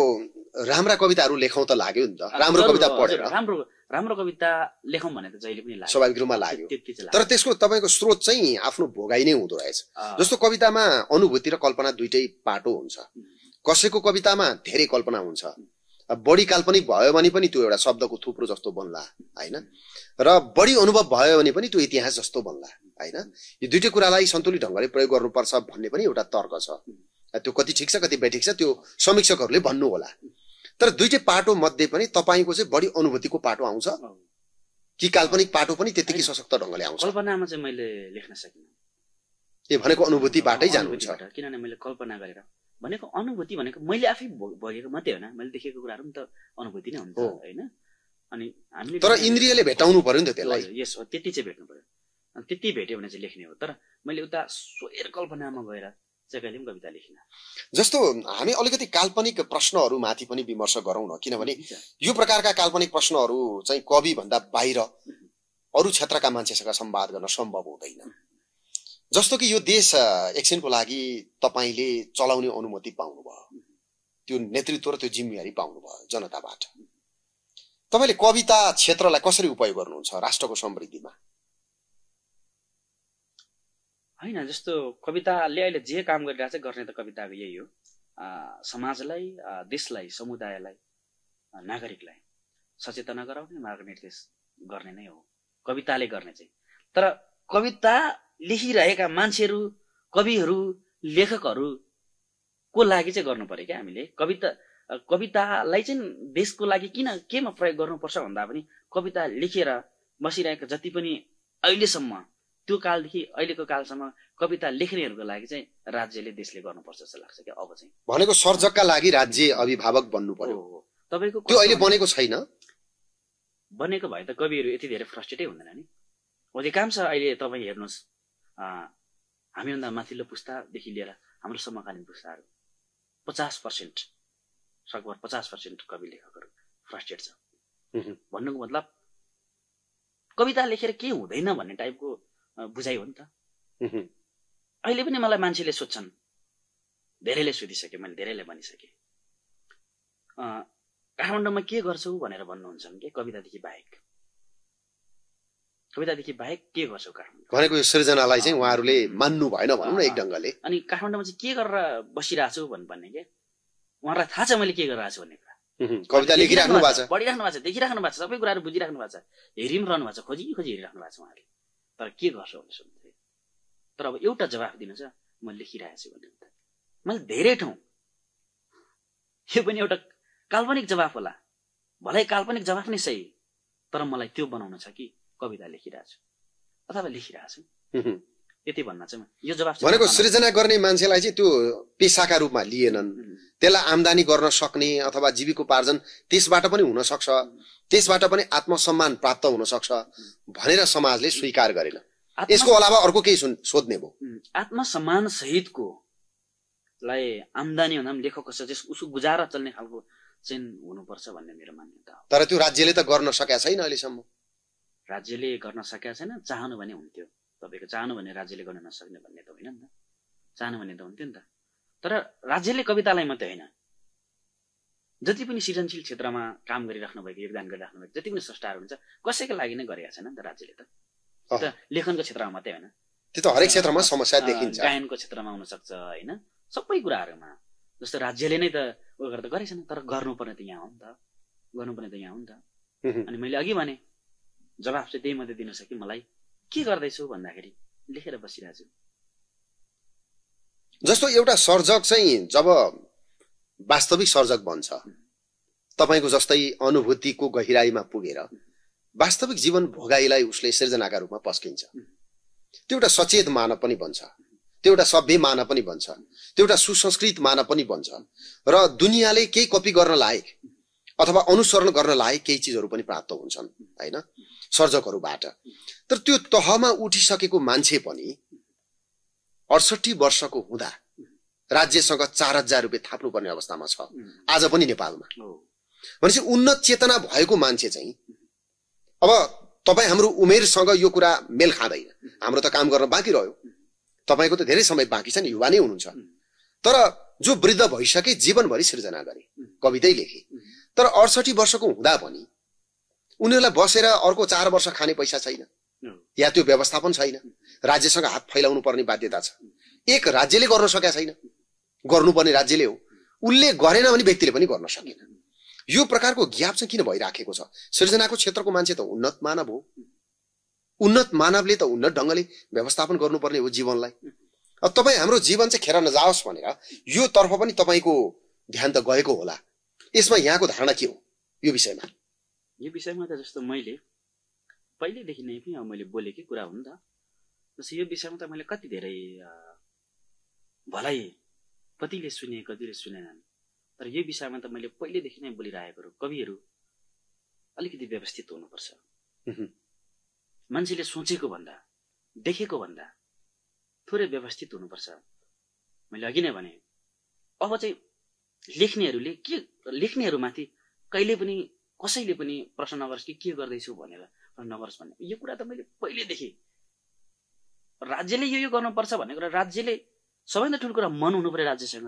राम्रा कविताहरू लेखौँ त लाग्यो नि त। राम्रो कविता पढेर।
राम्रो राम्रो कविता लेखौँ भने त जहिले पनि लाग्यो।
स्वाभाविक रूपमा लाग्यो। तर त्यसको तपाईँको स्रोत चाहिँ आफ्नो भोगाइ नै हुँदो रहेछ। जस्तो कवितामा अनुभूति र कल्पना दुइटै पाटो हुन्छ। कसैको कवितामा धेरै कल्पना हुन्छ। बढी काल्पनिक भयो भने पनि त्यो एउटा शब्दको थुप्रो जस्तो बन्ला होइन? र बढी अनुभव भयो भने पनि त्यो इतिहास जस्तो बन्ला होइन? यो दुइटै कुरालाई सन्तुलित ढङ्गले प्रयोग गर्नुपर्छ भन्ने पनि एउटा तर्क छ। त्यो कति ठिक छ कति बेठिक छ त्यो समीक्षकहरूले भन्नु होला। तर दुइटै पाटो मध्ये पनि तपाईँको चाहिँ बढी अनुभूतिको पाटो आउँछ। कि काल्पनिक पाटो पनि त्यतिकै सशक्त ढङ्गले आउँछ।
कल्पनामा चाहिँ मैले लेख्न सकिनँ।
ए भनेको अनुभूतिबाटै जानुहुन्छ।
किनभने मैले कल्पना गरेर भनेको अनुभूति भनेको मैले आफै भोगेको मात्रै होइन। मैले देखेको कुराहरू पनि त अनुभूति नै हुन्छ। होइन? अनि हामीले
तर इन्द्रियले भेटाउनु पर्यो नि त त्यसलाई।
यस हो त्यति चाहिँ भेट्नु पर्यो। अनि त्यति भेट्यो भने चाहिँ लेख्ने हो। तर मैले उता स्वयर कल्पनामा गएर पनि कविता लेखिनँ।
जस्तो हामी अलिकति काल्पनिक प्रश्नहरूमाथि पनि विमर्श गरौँ न किनभने। यो प्रकारका काल्पनिक प्रश्नहरू चाहिँ कवि भन्दा बाहिर अरू क्षेत्रका मान्छेसँग संवाद गर्न सम्भव हुँदैन। जस्तो कि यो देश एकछिनको लागि तपाईँले चलाउने अनुमति पाउनुभयो। त्यो नेतृत्व र त्यो जिम्मेवारी पाउनुभयो जनताबाट। तपाईँले कविता क्षेत्रलाई कसरी उपयोग गर्नुहुन्छ राष्ट्रको समृद्धिमा?
होइन जस्तो कविताले अहिले जे काम गरिरहेको छ गर्ने त कविताको यही हो। समाजलाई देशलाई समुदायलाई नागरिकलाई सचेतना गराउने मार्गनिर्देश गर्ने नै हो। कविताले गर्ने चाहिँ। तर कविता लेखिरहेका मान्छेहरू कविहरू लेखकहरूको लागि चाहिँ गर्नु पर्यो क्या हामीले? कविता कवितालाई चाहिँ देशको लागि किन केमा प्रयोग गर्नुपर्छ भन्दा पनि कविता लेखेर बसिरहेका जति पनि अहिलेसम्म त्यो कालदेखि अहिलेको कालसम्म कविता लेख्नेहरूको लागि चाहिँ राज्यले देशले गर्नुपर्छ जस्तो लाग्छ क्या अब चाहिँ
भनेको सर्जकका लागि राज्य अभिभावक बन्नु पर्यो।
तपाईँको
त्यो अहिले बनेको छैन
बनेको भए त कविहरू यति धेरै फ्रस्ट्रेटै हुँदैन नि अधिकांश अहिले तपाईँ हेर्नुहोस् हामीभन्दा माथिल्लो पुस्तादेखि लिएर हाम्रो समकालीन पुस्ताहरू पचास पर्सेन्ट सकभर पचास पर्सेन्ट कवि लेखकहरू फ्रस्ट्रेट छ। भन्नुको मतलब कविता लेखेर के हुँदैन भन्ने टाइपको बुझाइ हो नि त। अहिले पनि मलाई मान्छेले सोध्छन्। धेरैले सोधिसकेँ मैले धेरैले भनिसकेँ। काठमाडौँमा के गर्छौ भनेर भन्नुहुन्छन् कि? कवितादेखि बाहेक। कवितादेखि बाहेक के गर्छौ काठमाडौँ?
भनेको यो सृजनालाई चाहिँ उहाँहरूले मान्नु भएन भनौँ न एक ढङ्गले।
अनि काठमाडौँमा चाहिँ के गरेर बसिरहेको छु भन्नु भन्ने के? उहाँलाई थाहा छ मैले के गरिरहेको छु भन्ने कुरा।
कविता लेखिराख्नु भएको छ।
पढिराख्नु भएको छ देखिराख्नु भएको छ सबै कुराहरू बुझिराख्नु भएको छ। हेरि पनि रहनु भएको छ खोजी खोजी हेरिराख्नु भएको छ उहाँले तर के गर्छ भने सोध्दै तर अब एउटा जवाफ दिनु छ म लेखिरहेको छु भन्ने हुन्छ मैले धेरै ठाउँ यो पनि एउटा काल्पनिक जवाफ होला। भलै काल्पनिक जवाफ नै सही तर मलाई त्यो बनाउनु छ कि कविता लेखिरहेको छु अथवा लेखिरहेको छु। यति भन्न चाहिँ म- यो जवाफ
भनेको सृजना गर्ने मान्छेलाई चाहिँ त्यो पेसाका रूपमा लिएनन्। त्यसलाई आम्दानी गर्न सक्ने अथवा जीविकोपार्जन त्यसबाट पनि हुन सक्छ त्यसबाट पनि आत्मसम्मान प्राप्त हुन सक्छ भनेर समाजले स्वीकार गरेन। यसको अलावा अर्को केही सुन- सोध्ने भयो।
आत्मसम्मान सहितको लाई आम्दानी भन्दा पनि जस उसको गुजारा चल्ने खालको चाहिँ हुनुपर्छ भन्ने मेरो मान्यता हो।
तर त्यो राज्यले त गर्न सकेका छैन अहिलेसम्म।
राज्यले गर्न सकेका छैन चाहनु भने हुन्थ्यो। तपाईँको चाहनु भने राज्यले गर्न नसक्ने भन्ने त होइन नि त। चाहनु भने त हुन्थ्यो नि त। तर राज्यले कवितालाई मात्रै होइन। जति पनि सृजनशील क्षेत्रमा काम गरिराख्नु भएको योगदान गरिराख्नु भएको जति पनि स्रष्टाहरू हुन्छ कसैको लागि नै गरेका छैन नि त राज्यले त। लेखनको क्षेत्रमा मात्रै होइन।
त्यो त हरेक क्षेत्रमा समस्या देखिन्छ।
गायनको क्षेत्रमा हुनसक्छ होइन? सबै कुराहरूमा। जस्तो राज्यले नै त उयो गरेर त गरेको छैन तर गर्नुपर्ने त यहाँ हो नि त। गर्नुपर्ने त यहाँ हो नि त। अनि मैले अघि भने जवाफ चाहिँ त्यही मात्रै दिन सकेँ। मलाई के गर्दैछु भन्दाखेरि लेखेर बसिरहेको छु
जस्तो एउटा सर्जक चाहिँ जब वास्तविक सर्जक बन्छ तपाईँको जस्तै अनुभूतिको गहिराईमा पुगेर वास्तविक जीवन भोगाईलाई उसले सृजनाका रूपमा पस्किन्छ। त्यो एउटा सचेत मानव पनि बन्छ त्यो एउटा सभ्य मानव पनि बन्छ त्यो एउटा सुसंस्कृत मानव पनि बन्छ र दुनियाँले केही कपी गर्न लायक अथवा अनुसरण गर्न लायक केही चिजहरू पनि प्राप्त हुन्छन् होइन? सर्जकहरूबाट। तर त्यो तहमा उठिसकेको मान्छे पनि अडसठी वर्षको हुँदा राज्यसँग चार हजार रुपियाँ थाप्नुपर्ने अवस्थामा छ। आज पनि नेपालमा। भनेपछि उन्नत चेतना भएको मान्छे चाहिँ अब तपाईँ हाम्रो उमेरसँग यो कुरा मेल खाँदैन। हाम्रो त काम गर्न बाँकी रह्यो। तपाईँको त धेरै समय बाँकी छ नि युवा नै हुनुहुन्छ। तर जो वृद्ध भइसके जीवनभरि सृजना गरे कवितै लेखे। तर अडसठी वर्षको हुँदा पनि उनीहरूलाई बसेर अर्को चार वर्ष खाने पैसा छैन। या त्यो व्यवस्थापन छैन। राज्यसँग हात फैलाउनु पर्ने बाध्यता छ। एक राज्यले गर्न सकेका छैन। गर्नुपर्ने राज्यले हो। उसले गरेन भने व्यक्तिले पनि गर्न सकेन। यो प्रकारको ग्याप चाहिँ किन भइराखेको छ? सृजनाको क्षेत्रको मान्छे त उन्नत मानव हो। उन्नत मानवले त उन्नत ढङ्गले व्यवस्थापन गर्नुपर्ने हो जीवनलाई। अब तपाईँ हाम्रो जीवन चाहिँ खेर नजाओस् भनेर यो तर्फ पनि तपाईँको ध्यान त गएको होला। यसमा यहाँको धारणा के हो यो विषयमा?
यो विषयमा त जस्तो मैले पहिल्यैदेखि नै मैले बोलेकै कुरा हो नि त। जस्तो यो विषयमा त मैले कति धेरै भलाइ कतिले सुने कतिले सुनेनन्। तर यो विषयमा त मैले पहिल्यैदेखि नै बोलिरहेको कविहरू अलिकति व्यवस्थित हुनुपर्छ। मान्छेले सोचेको भन्दा देखेको भन्दा थोरै व्यवस्थित हुनुपर्छ। मैले अघि नै भने अब चाहिँ लेख्नेहरूले के लेख्नेहरूमाथि कहिले पनि कसैले पनि प्रश्न नगरोस् कि के गर्दैछु भनेर नगरोस् भन्ने। यो कुरा त मैले पहिल्यैदेखि राज्यले यो यो गर्नुपर्छ भन्ने कुरा राज्यले सबैभन्दा ठुलो कुरा मन हुनु पऱ्यो राज्यसँग।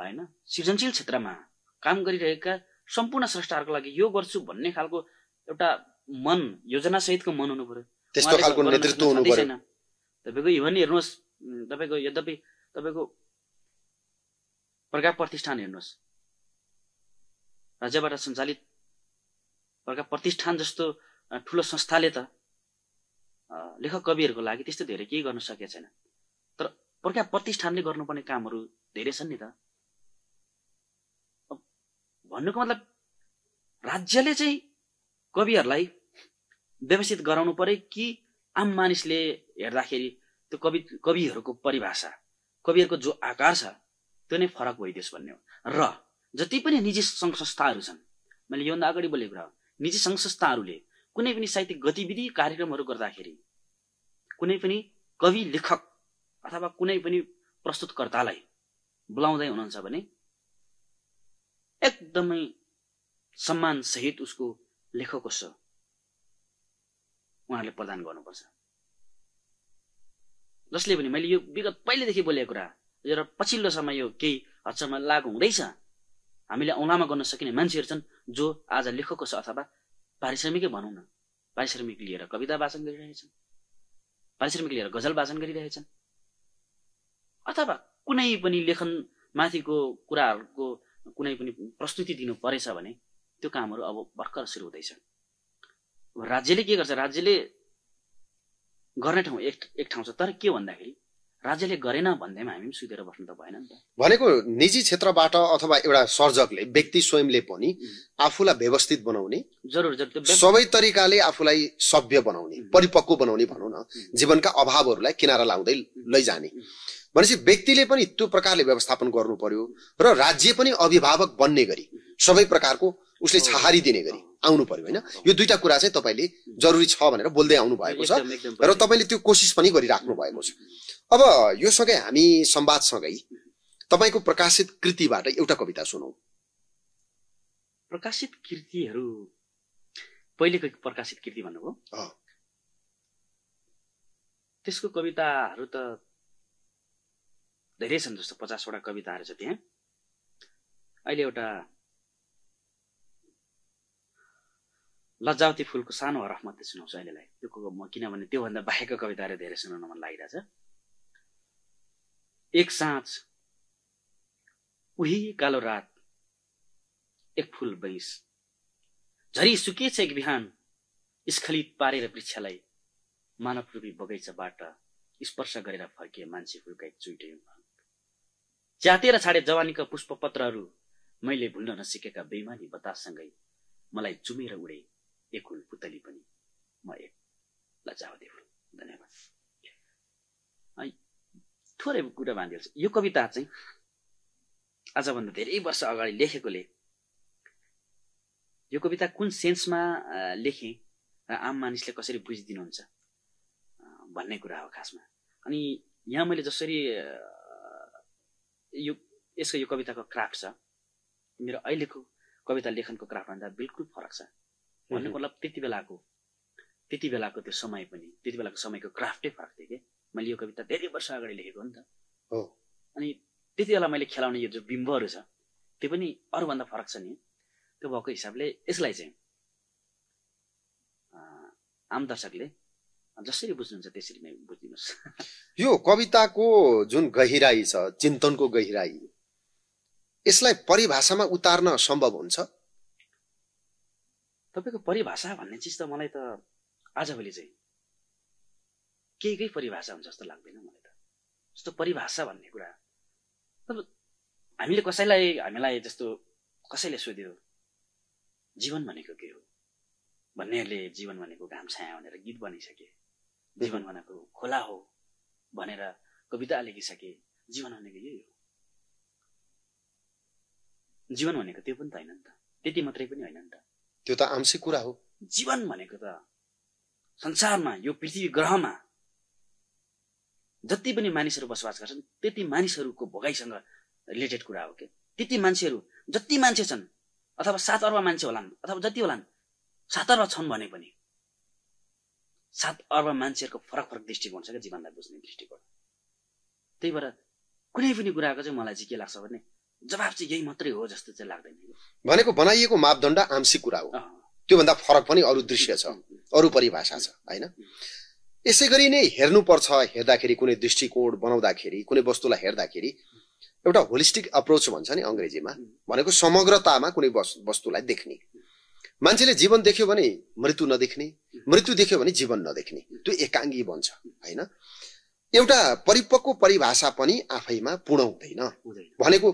होइन? सृजनशील क्षेत्रमा काम गरिरहेका सम्पूर्ण स्रष्टाहरूको लागि यो गर्छु भन्ने खालको एउटा मन योजना सहितको मन हुनु पर्यो
त्यस्तो खालको नेतृत्व हुनु पर्यो।
तपाईँको इभन हेर्नुहोस् तपाईँको यद्यपि तपाईँको प्रज्ञा प्रतिष्ठान हेर्नुहोस्। राज्यबाट सञ्चालित प्रज्ञा प्रतिष्ठान जस्तो ठुलो संस्थाले त लेखक कविहरूको लागि त्यस्तो धेरै केही गर्न सकेको छैन। तर प्रज्ञा प्रतिष्ठानले गर्नुपर्ने कामहरू धेरै छन् नि त। भन्नुको मतलब राज्यले चाहिँ कविहरूलाई व्यवस्थित गराउनु पर्यो कि आम मानिसले हेर्दाखेरि त्यो कवि कविहरूको परिभाषा कविहरूको जो आकार छ त्यो नै फरक भइदियोस् भन्ने हो। र जति पनि निजी सङ्घ संस्थाहरू छन् मैले योभन्दा अगाडि बोलेको कुरा निजी सङ्घ संस्थाहरूले कुनै पनि साहित्यिक गतिविधि कार्यक्रमहरू गर्दाखेरि कुनै पनि कवि लेखक अथवा कुनै पनि प्रस्तुतकर्तालाई बोलाउँदै हुनुहुन्छ भने एकदमै सम्मानसहित उसको लेखको छ उहाँहरूले प्रदान गर्नुपर्छ। जसले पनि मैले यो विगत पहिलेदेखि बोलेको कुरा र पछिल्लो समय यो केही हदसम्म लागु हुँदैछ हामीले औँलामा गर्न सकिने मान्छेहरू छन् जो आज लेखकको छ अथवा पारिश्रमिकै भनौँ न। पारिश्रमिक लिएर कविता वाचन गरिरहेछन्। पारिश्रमिक लिएर गजल वाचन गरिरहेछन्। अथवा कुनै पनि लेखन माथिको कुराहरूको कुनै पनि प्रस्तुति दिनु परेछ भने त्यो कामहरू अब भर्खर सुरु हुँदैछ राज्यले के गर्छ? राज्यले गर्ने ठाउँ एक एक ठाउँ छ। तर के भन्दाखेरि राज्यले गरेन भन्दैमा हामी पनि सुतेर बस्नु त भएन नि त।
भनेको निजी क्षेत्रबाट अथवा एउटा सर्जकले व्यक्ति स्वयंले पनि आफूलाई व्यवस्थित बनाउने
जरुर जरुर
सबै तरिकाले आफूलाई सभ्य बनाउने परिपक्व बनाउने भनौँ न जीवनका अभावहरूलाई किनारा लाउँदै लैजाने। भनेपछि व्यक्तिले पनि त्यो प्रकारले व्यवस्थापन गर्नु पर्यो र राज्य पनि अभिभावक बन्ने गरी सबै प्रकारको उसले छहारी दिने गरी। आउनु पर्यो होइन? यो दुईटा कुरा चाहिँ तपाईँले जरुरी छ भनेर बोल्दै आउनु भएको छ र तपाईँले त्यो कोसिस पनि गरिराख्नु भएको छ। अब यो सँगै हामी संवादसँगै तपाईँको प्रकाशित कृतिबाट एउटा कविता सुनौ।
प्रकाशित कृतिहरू पहिलेको प्रकाशित कृति भन्नुभयो। त्यसको कविताहरू त धेरै छन् जस्तो पचासवटा कविताहरू छ त्यहाँ अहिले एउटा लज्जावती फुलको सानो हरफ मात्रै सुनाउँछु अहिलेलाई। त्यो म किनभने त्योभन्दा बाहेकको कविताहरू धेरै सुनाउन मन लागिरहेछ एक साँझ उही कालो रात एक फुल बैंस। झरी सुकेछ एक बिहान स्खलित पारेर वृक्षलाई मानव रूपी बगैँचाबाट स्पर्श गरेर फर्किए मान्छे फुलका एक चुइटे च्यातेर छाडे जवानीका पुष्पपत्रहरू मैले भुल्न नसिकेका बेमानी बताससँगै मलाई चुमेर उडे। एक हुल पुतली पनि। म एक। लजावती फुल धन्यवाद। थोरै कुरा बाँधिहाल्छु। यो कविता चाहिँ आजभन्दा धेरै वर्ष अगाडि लेखेकोले यो कविता कुन सेन्समा लेखेँ र आम मानिसले कसरी बुझिदिनुहुन्छ भन्ने कुरा हो खासमा। अनि यहाँ मैले जसरी यो यसको यो कविताको क्राफ्ट छ मेरो अहिलेको कविता लेखनको क्राफ्टभन्दा बिल्कुल फरक छ। भन्नुको मतलब त्यति बेलाको त्यति बेलाको त्यो समय पनि त्यति बेलाको समयको क्राफ्टै फरक थियो कि? मैले यो कविता धेरै वर्ष अगाडि लेखेको हो नि त।
हो।
अनि त्यति बेला मैले खेलाउने यो जो बिम्बहरू छ त्यो पनि अरूभन्दा फरक छ नि। त्यो भएको हिसाबले यसलाई चाहिँ आम दर्शकले जसरी बुझ्नुहुन्छ त्यसरी नै बुझिदिनुहोस्।
यो कविताको जुन गहिराई छ चिन्तनको गहिराई यसलाई परिभाषामा उतार्न सम्भव हुन्छ?
तपाईँको परिभाषा भन्ने चिज त मलाई त आजभोलि चाहिँ केही केही परिभाषा हुन्छ जस्तो लाग्दैन मलाई त। जस्तो परिभाषा भन्ने कुरा। अब हामीले कसैलाई हामीलाई जस्तो कसैले सोध्यो जीवन भनेको के हो? भन्नेहरूले जीवन भनेको घाम छाया भनेर गीत बनाइसके जीवन भनेको खोला हो भनेर कविता लेखिसके जीवन भनेको यही हो। जीवन भनेको त्यो पनि त होइन नि त। त्यति मात्रै पनि होइन नि त।
त्यो त आंशिक कुरा हो।
जीवन भनेको त संसारमा यो पृथ्वी ग्रहमा जति पनि मानिसहरू बसोबास गर्छन् त्यति मानिसहरूको भोगाइसँग रिलेटेड कुरा हो के? त्यति मान्छेहरू जति मान्छे छन् अथवा सात अर्ब मान्छे होलान् अथवा जति होलान् सात अर्ब छन् भने पनि सात अर्ब मान्छेहरूको फरक फरक दृष्टिकोण छ क्या जीवनलाई बुझ्ने दृष्टिकोण। त्यही भएर कुनै पनि कुराको चाहिँ मलाई चाहिँ के लाग्छ भने जवाब चाहिँ यही मात्रै हो जस्तो चाहिँ लाग्दैन
भनेको बनाइएको मापदण्ड आंशिक कुरा हो। त्योभन्दा फरक पनि अरू दृश्य छ अरू परिभाषा छ होइन? यसै गरी नै हेर्नुपर्छ हेर्दाखेरि कुनै दृष्टिकोण बनाउँदाखेरि कुनै वस्तुलाई हेर्दाखेरि एउटा होलिस्टिक अप्रोच भन्छ नि अङ्ग्रेजीमा भनेको समग्रतामा कुनै वस- वस्तुलाई देख्ने। मान्छेले जीवन देख्यो भने मृत्यु नदेख्ने मृत्यु देख्यो भने जीवन नदेख्ने त्यो एकाङ्गी बन्छ होइन? एउटा परिपक्व परिभाषा पनि आफैमा पूर्ण हुँदैन। भनेको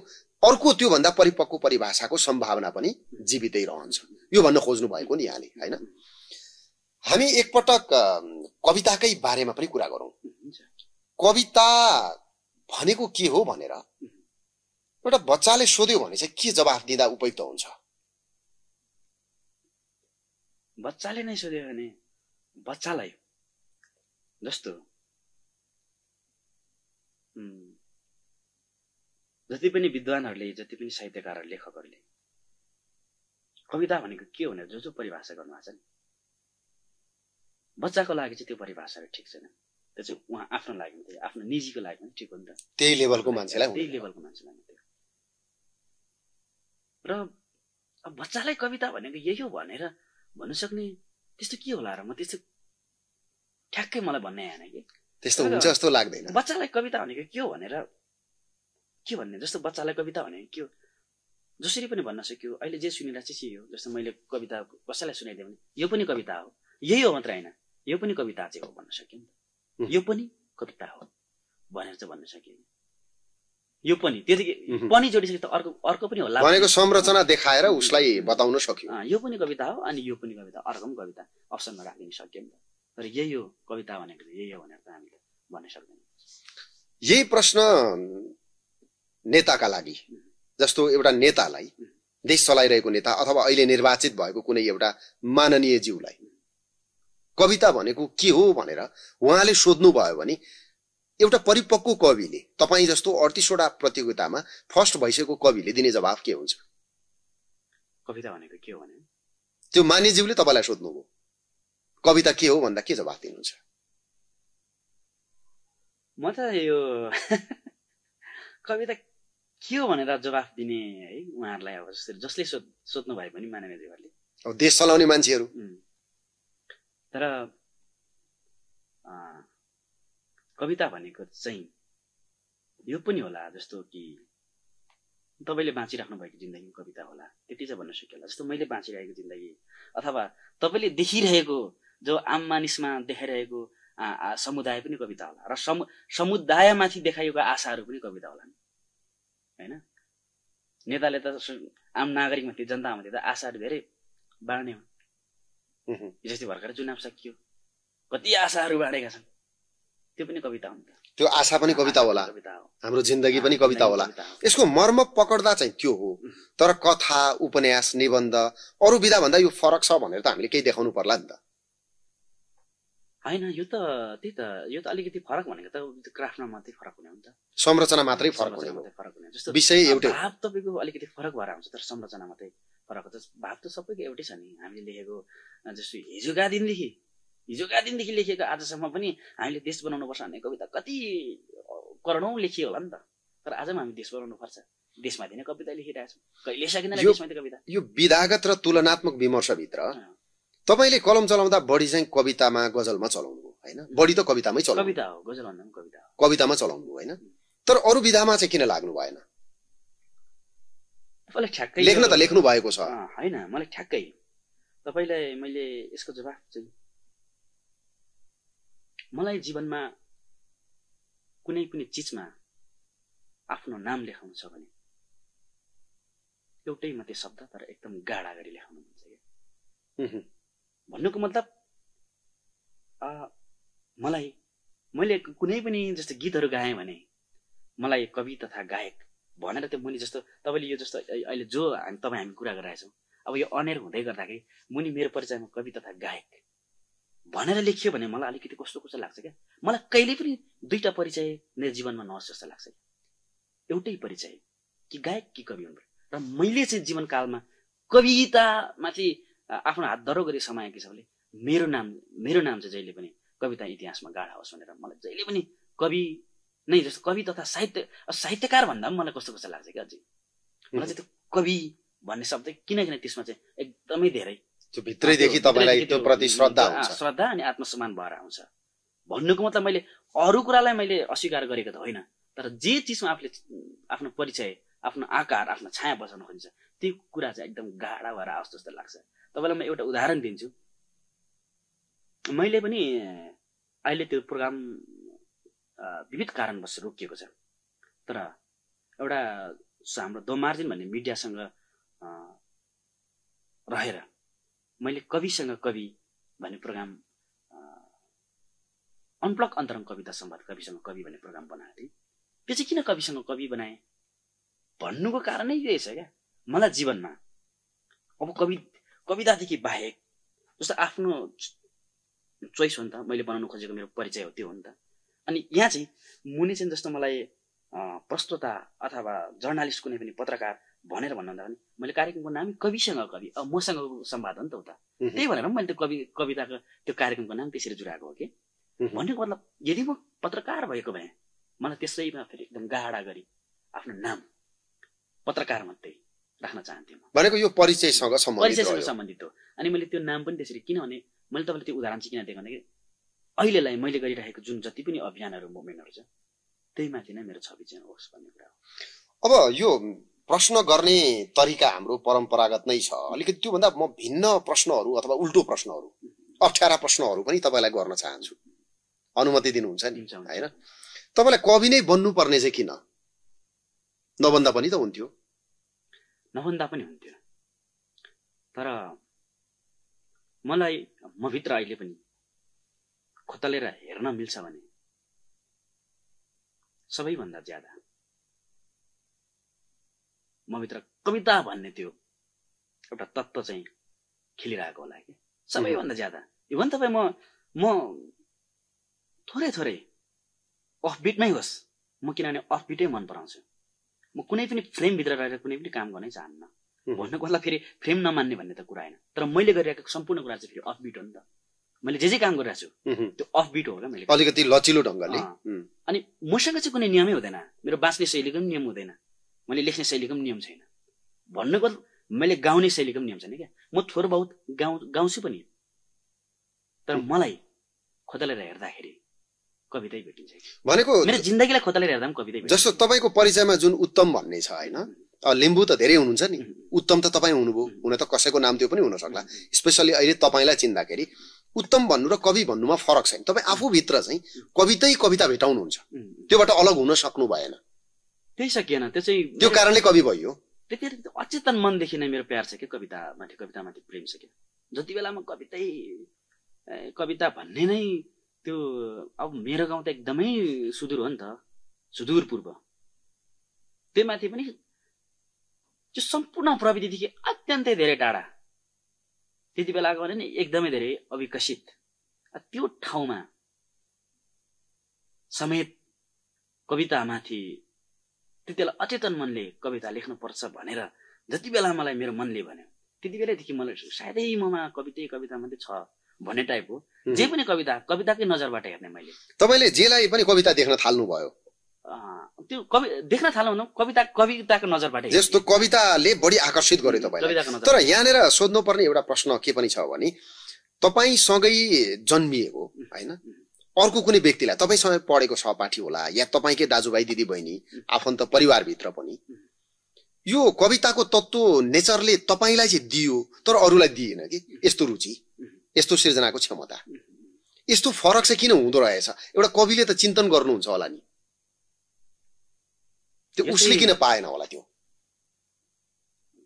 अर्को त्योभन्दा परिपक्व परिभाषाको सम्भावना पनि जीवितै रहन्छ। यो भन्न खोज्नु भएको नि यहाँले होइन? हामी एकपटक कविताकै बारेमा पनि कुरा गरौँ। कविता भनेको के हो भनेर एउटा बच्चाले सोध्यो भने चाहिँ के जवाफ दिँदा उपयुक्त हुन्छ?
बच्चाले नै सोध्यो भने बच्चालाई जस्तो। जति पनि विद्वानहरूले जति पनि साहित्यकारहरू लेखकहरूले कविता भनेको के हो भनेर जो जो परिभाषा गर्नुभएको छ नि? बच्चाको लागि चाहिँ त्यो परिभाषाहरू ठिक छैन। त्यो चाहिँ उहाँ आफ्नो लागि मात्रै आफ्नो निजीको लागि पनि ठिक हो नि त।
त्यही लेभलको मान्छेलाई
त्यही। लेभलको मान्छेलाई मात्रै र अब बच्चालाई कविता भनेको यही हो भनेर भन्नु सक्ने त्यस्तो के होला र म त्यस्तो ठ्याक्कै मलाई भन्ने आएन कि?
त्यस्तो हुन्छ जस्तो लाग्दैन।
बच्चालाई कविता भनेको के हो भनेर के भन्ने? जस्तो बच्चालाई कविता भनेको के हो? जसरी पनि भन्न सक्यो। अहिले जे सुनिरहेको चाहिँ यो जस्तो मैले कविता कसैलाई सुनाइदिएँ भने यो पनि कविता हो। यही हो मात्र होइन। यो पनि कविता चाहिँ हो भन्न सकियो नि। त। यो पनि कविता हो भनेर चाहिँ भन्न सकिएन यो पनि। त्यतिकै। पनि जोडिसके त अर्को अर्को पनि होला।
भनेको संरचना देखाएर उसलाई बताउन सक्यो।
अँ, यो पनि कविता हो अनि यो पनि कविता। अर्को पनि कविता अप्सनमा राखिदिन सक्यो नि त। तर यही हो कविता भनेको यही हो भनेर त हामीले भन्न सक्दैनौँ।
यही प्रश्न नेताका लागि। जस्तो एउटा नेतालाई देश चलाइरहेको नेता अथवा अहिले निर्वाचित भएको कुनै एउटा माननीय ज्यूलाई। कविता भनेको के हो भनेर उहाँले सोध्नु भयो भने एउटा परिपक्व कविले तपाईँ जस्तो अडतिसवटा प्रतियोगितामा फर्स्ट भइसकेको कविले दिने जवाफ के हुन्छ?
कविता भनेको के हो भने?
त्यो मान्यज्यूले तपाईँलाई सोध्नुभयो। कविता के हो भन्दा के जवाफ दिनुहुन्छ?
म त यो कविता के हो भनेर जवाफ दिने है उहाँहरूलाई अब जसरी जसले सोध सोध्नु भए पनि माननीयज्यूहरूले
अब देश चलाउने मान्छेहरू.
तर कविता भनेको चाहिँ यो पनि होला जस्तो कि तपाईँले बाँचिराख्नु भएको जिन्दगी कविता होला। त्यति चाहिँ भन्न सकिएला जस्तो मैले बाँचिरहेको जिन्दगी अथवा तपाईँले देखिरहेको जो आम मानिसमा देखाइरहेको समुदाय पनि कविता होला र समु समुदायमाथि देखाइएको आशाहरू पनि कविता होला होइन? नेताले त आम नागरिकमाथि जनतामाथि त आशाहरू धेरै बाँड्ने हो।
उहुँ।
हिजो अस्ति भर्खर चुनाव सकियो। कति आशाहरू बाँडेका छन्। त्यो पनि कविता हो नि त।
त्यो आशा पनि कविता होला। हाम्रो जिन्दगी पनि कविता होला। यसको मर्म पकड्दा चाहिँ त्यो हो। तर कथा उपन्यास निबन्ध अरू विधा भन्दा यो फरक छ भनेर त हामीले केही देखाउनु पर्ला नि त।
होइन यो त त्यही त यो त अलिकति फरक भनेको त क्राफ्टमा मात्रै फरक हुने हो नि त।
संरचना मात्रै फरक हुने
फरक हुने। जस्तो
विषय एउटै।
भाव तपाईँको अलिकति फरक भएर आउँछ तर संरचना मात्रै फरक हुन्छ भाव त सबैको एउटै छ नि। हामीले लेखेको जस्तो हिजोका दिनदेखि हिजोका दिनदेखि लेखेको आजसम्म पनि हामीले देश बनाउनुपर्छ भन्ने कविता कति करोडौँ लेखियो होला नि त। तर आज पनि हामी देश बनाउनु पर्छ। देशमाथि नै कविता लेखिरहेछौँ। कहिले सकिँदैन देशमाथि कविता?
यो विधागत र तुलनात्मक विमर्शभित्र। तपाईँले कलम चलाउँदा बढी चाहिँ कवितामा गजलमा चलाउनु हो होइन? बढी त कवितामै चलाउनु
कविता हो गजल भन्दा कविता हो।
कवितामा चलाउनु होइन? तर अरू विधामा चाहिँ किन लाग्नु भएन?
तपाईँलाई ठ्याक्कै
लेख्न त लेख्नु भएको छ।
होइन मलाई ठ्याक्कै। तपाईँलाई मैले यसको जवाफ चाहिँ मलाई जीवनमा कुनै पनि चिजमा आफ्नो नाम लेखाउनु छ भने एउटै मात्रै शब्द तर एकदम गाढा गरी लेखाउनु मन छ क्या। भन्नुको मतलब मलाई मैले कुनै पनि जस्तो गीतहरू गाएँ भने मलाई कवि तथा गायक भनेर त्यो मुनि जस्तो तपाईँले यो जस्तो अहिले जो हामी तपाईँ हामी कुरा गरिरहेछौँ अब यो अनेर हुँदै गर्दाखेरि मुनि मेरो परिचयमा कवि तथा गायक भनेर लेखियो भने मलाई अलिकति कस्तो कस्तो लाग्छ क्या? मलाई कहिले पनि दुईवटा परिचय मेरो जीवनमा नहोस् जस्तो लाग्छ एउटै परिचय कि गायक कि कवि हुनु। र मैले चाहिँ जीवनकालमा कवितामाथि आफ्नो हात दरो गरी समाएकी छ भने मेरो नाम मेरो नाम चाहिँ जहिले पनि कविता इतिहासमा गाढा होस् भनेर मलाई जहिले पनि कवि नै जस्तो कवि तथा साहित्य साहित्यकार भन्दा पनि मलाई कस्तो कस्तो लाग्छ क्या अझै? मलाई चाहिँ त्यो कवि भन्ने शब्द किनकिन त्यसमा चाहिँ एकदमै धेरै
भित्रैदेखि तपाईँलाई त्यो प्रति श्रद्धा
श्रद्धा अनि आत्मसम्मान भएर आउँछ। भन्नुको मतलब मैले अरू कुरालाई मैले अस्वीकार गरेको त होइन तर जे चिजमा आफूले आफ्नो परिचय आफ्नो आकार आफ्नो छाया बचाउन खोजिन्छ त्यो कुरा चाहिँ एकदम गाढा भएर आओस् जस्तो लाग्छ। तपाईँलाई म एउटा उदाहरण दिन्छु। मैले पनि अहिले त्यो प्रोग्राम विविध कारणवश रोकिएको छ। तर एउटा हाम्रो द मार्जिन भन्ने मिडियासँग रहेर मैले कविसँग कवि भन्ने प्रोग्राम अनप्लक अन्तरङ कविता सम्वाद कविसँग कवि भन्ने प्रोग्राम बनाएको थिएँ। त्यो चाहिँ किन कविसँग कवि बनाएँ? भन्नुको कारणै यही छ क्या। मलाई जीवनमा अब कवि कवितादेखि बाहेक जस्तो आफ्नो चोइस हो नि त मैले बनाउनु खोजेको मेरो परिचय हो त्यो हो नि त। अनि यहाँ चाहिँ मुनि चाहिँ जस्तो मलाई प्रस्तुता अथवा जर्नालिस्ट कुनै पनि पत्रकार भनेर भन्नुभन्दा पनि मैले कार्यक्रमको नाम कविसँग कवि अब मसँग सम्वाद हो नि त उता त्यही भनेर मैले त्यो कवि कविताको त्यो कार्यक्रमको नाम त्यसरी जुराएको हो कि। भन्नुको मतलब यदि म पत्रकार भएको भए मलाई त्यसैमा फेरि एकदम गाडा गरी आफ्नो नाम पत्रकार मात्रै राख्न चाहन्थेँ
भनेको यो परिचयसँग
परिचयसँग सम्बन्धित हो। अनि मैले त्यो नाम पनि त्यसरी किनभने मैले तपाईँलाई त्यो उदाहरण चाहिँ किन दिएँ भने अहिलेलाई मैले गरिरहेको जुन जति पनि अभियानहरू मुभमेन्टहरू छ त्यही माथि नै मेरो छवि चाहिँ होस् भन्ने कुरा
हो। अब यो प्रश्न गर्ने तरिका हाम्रो परम्परागत नै छ। अलिकति त्योभन्दा म भिन्न प्रश्नहरू अथवा उल्टो प्रश्नहरू अप्ठ्यारा प्रश्नहरू पनि तपाईँलाई गर्न चाहन्छु। अनुमति दिनुहुन्छ नि होइन? तपाईँलाई कवि नै बन्नुपर्ने चाहिँ किन? नभन्दा पनि त हुन्थ्यो।
नभन्दा पनि हुन्थ्यो तर मलाई म भित्र अहिले पनि खोतलेर हेर्न मिल्छ भने सबैभन्दा ज्यादा म भित्र कविता भन्ने त्यो एउटा तत्त्व चाहिँ खेलिरहेको होला कि। सबैभन्दा ज्यादा। इभन तपाईँ म म थोरै थोरै अफबिटमै होस् म किनभने अफबिटै मन पराउँछु। म कुनै पनि फ्रेमभित्र रहेर कुनै पनि काम गर्नै चाहन्न। भन्नुको मतलब फेरि फ्रेम नमान्ने भन्ने त कुरा होइन। तर मैले गरिरहेको सम्पूर्ण कुरा चाहिँ फेरि अफबिट हो नि त। मैले जे जे काम गरिरहेको छु त्यो अफबिट हो क्या मैले।
अलिकति लचिलो ढङ्गले।
अनि मसँग चाहिँ कुनै नियमै हुँदैन। मेरो बाँच्ने शैलीको पनि नियम हुँदैन। मैले लेख्ने शैलीको पनि नियम छैन। भन्नुको मैले गाउने शैलीको पनि नियम छैन क्या। म थोर बहुत गाउँ गाउँछु पनि। तर मलाई खोतलेर हेर्दाखेरि कवितै भेटिन्छ
भनेको
मेरो जिन्दगीलाई खोतलेर हेर्दा पनि कवितै
जस्तो तपाईँको परिचयमा जुन उत्तम भन्ने छ होइन? लिम्बू त धेरै हुनुहुन्छ नि। उत्तम त तपाईँ हुनुभयो। हुन त कसैको नाम त्यो पनि हुन सक्ला। स्पेसली अहिले तपाईँलाई चिन्दाखेरि उत्तम भन्नु र कवि भन्नुमा फरक छैन। तपाईँ आफूभित्र चाहिँ कवितै कविता भेटाउनुहुन्छ। त्योबाट अलग हुन सक्नु भएन।
त्यही सकिएन त्यो चाहिँ
त्यो कारणले कवि भयो।
त्यति अचेतन मनदेखि नै मेरो प्यार छ कि कवितामाथि कवितामाथि प्रेम छ कि। जति बेला म कवितै कविता भन्ने नै त्यो अब मेरो गाउँ त एकदमै सुदूर हो नि त। सुदूर पूर्व त्यो माथि पनि त्यो सम्पूर्ण प्रविधिदेखि अत्यन्तै धेरै टाढा। त्यति बेला गयो भने एकदमै धेरै अविकसित। त्यो ठाउँमा समेत कवितामाथि त्यति बेला अचेतन मनले कविता लेख्नुपर्छ भनेर जति बेला मलाई मेरो मनले भन्यो त्यति बेलैदेखि मलाई सायदै ममा कवितै कविता मात्रै छ। भन्ने टाइपको जे पनि कविता कविताकै नजरबाट हेर्ने मैले।
तपाईँले जेलाई पनि कविता देख्न थाल्नुभयो?
त्यो कवि देख्न थाल्नु कविता कविताको नजरबाट
जस्तो कविताले बढी आकर्षित गर्यो तपाईँलाई। तर यहाँनिर सोध्नुपर्ने एउटा प्रश्न के पनि छ भने तपाईँसँगै जन्मिएको होइन? अर्को कुनै व्यक्तिलाई तपाईँसँग पढेको सहपाठी होला या तपाईँकै दाजुभाइ दिदी बहिनी आफन्त परिवारभित्र पनि। यो कविताको तत्त्व नेचरले तपाईँलाई चाहिँ दियो तर अरूलाई दिएन कि? यस्तो रुचि? यस्तो सिर्जनाको क्षमता। यस्तो फरक चाहिँ किन हुँदो रहेछ? एउटा कविले त चिन्तन गर्नुहुन्छ होला नि। त्यो उसले किन पाएन होला त्यो?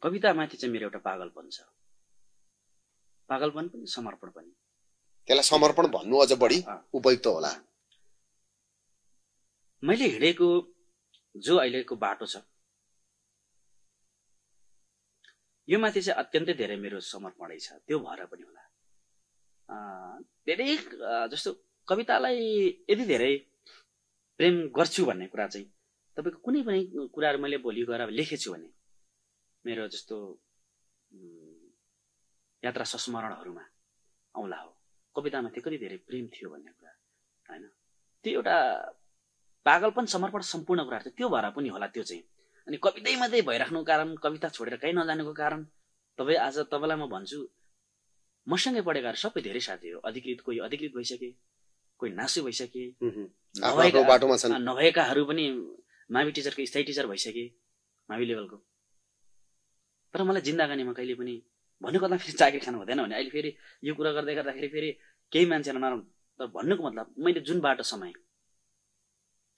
कवितामाथि चाहिँ मेरो एउटा पागलपन छ। पागलपन पनि समर्पण पनि।
त्यसलाई समर्पण भन्नु अझ बढी उपयुक्त होला।
मैले हिँडेको जो अहिलेको बाटो छ यो माथि चाहिँ अत्यन्तै धेरै मेरो समर्पणै छ। त्यो भएर पनि होला। धेरै जस्तो कवितालाई यति धेरै प्रेम गर्छु भन्ने कुरा चाहिँ तपाईँको कुनै पनि कुराहरू मैले भोलि गएर लेखेछु भने मेरो जस्तो यात्रा संस्मरणहरूमा आउला हो। कवितामाथि कति धेरै प्रेम थियो भन्ने कुरा होइन? त्यो एउटा पागलपन समर्पण सम्पूर्ण कुरा थियो। त्यो भएर पनि होला त्यो चाहिँ। अनि कवितै मात्रै भइराख्नुको कारण कविता छोडेर कहीँ नजानेको कारण तपाईँ आज तपाईँलाई म भन्छु मसँगै पढेका सबै धेरै साथीहरू अधिकृत कोही अधिकृत भइसके कोही नासु भइसके नभएकाहरू पनि मावि टिचरको स्थायी टिचर भइसके मावि लेभलको। तर मलाई जिन्दागानीमा कहिले पनि भन्नु कता फेरि चाकरी खानु हुँदैन भने अहिले फेरि यो कुरा गर्दै गर्दाखेरि फेरि केही मान्छेलाई नराम्रो तर भन्नुको मतलब मैले जुन बाटो समय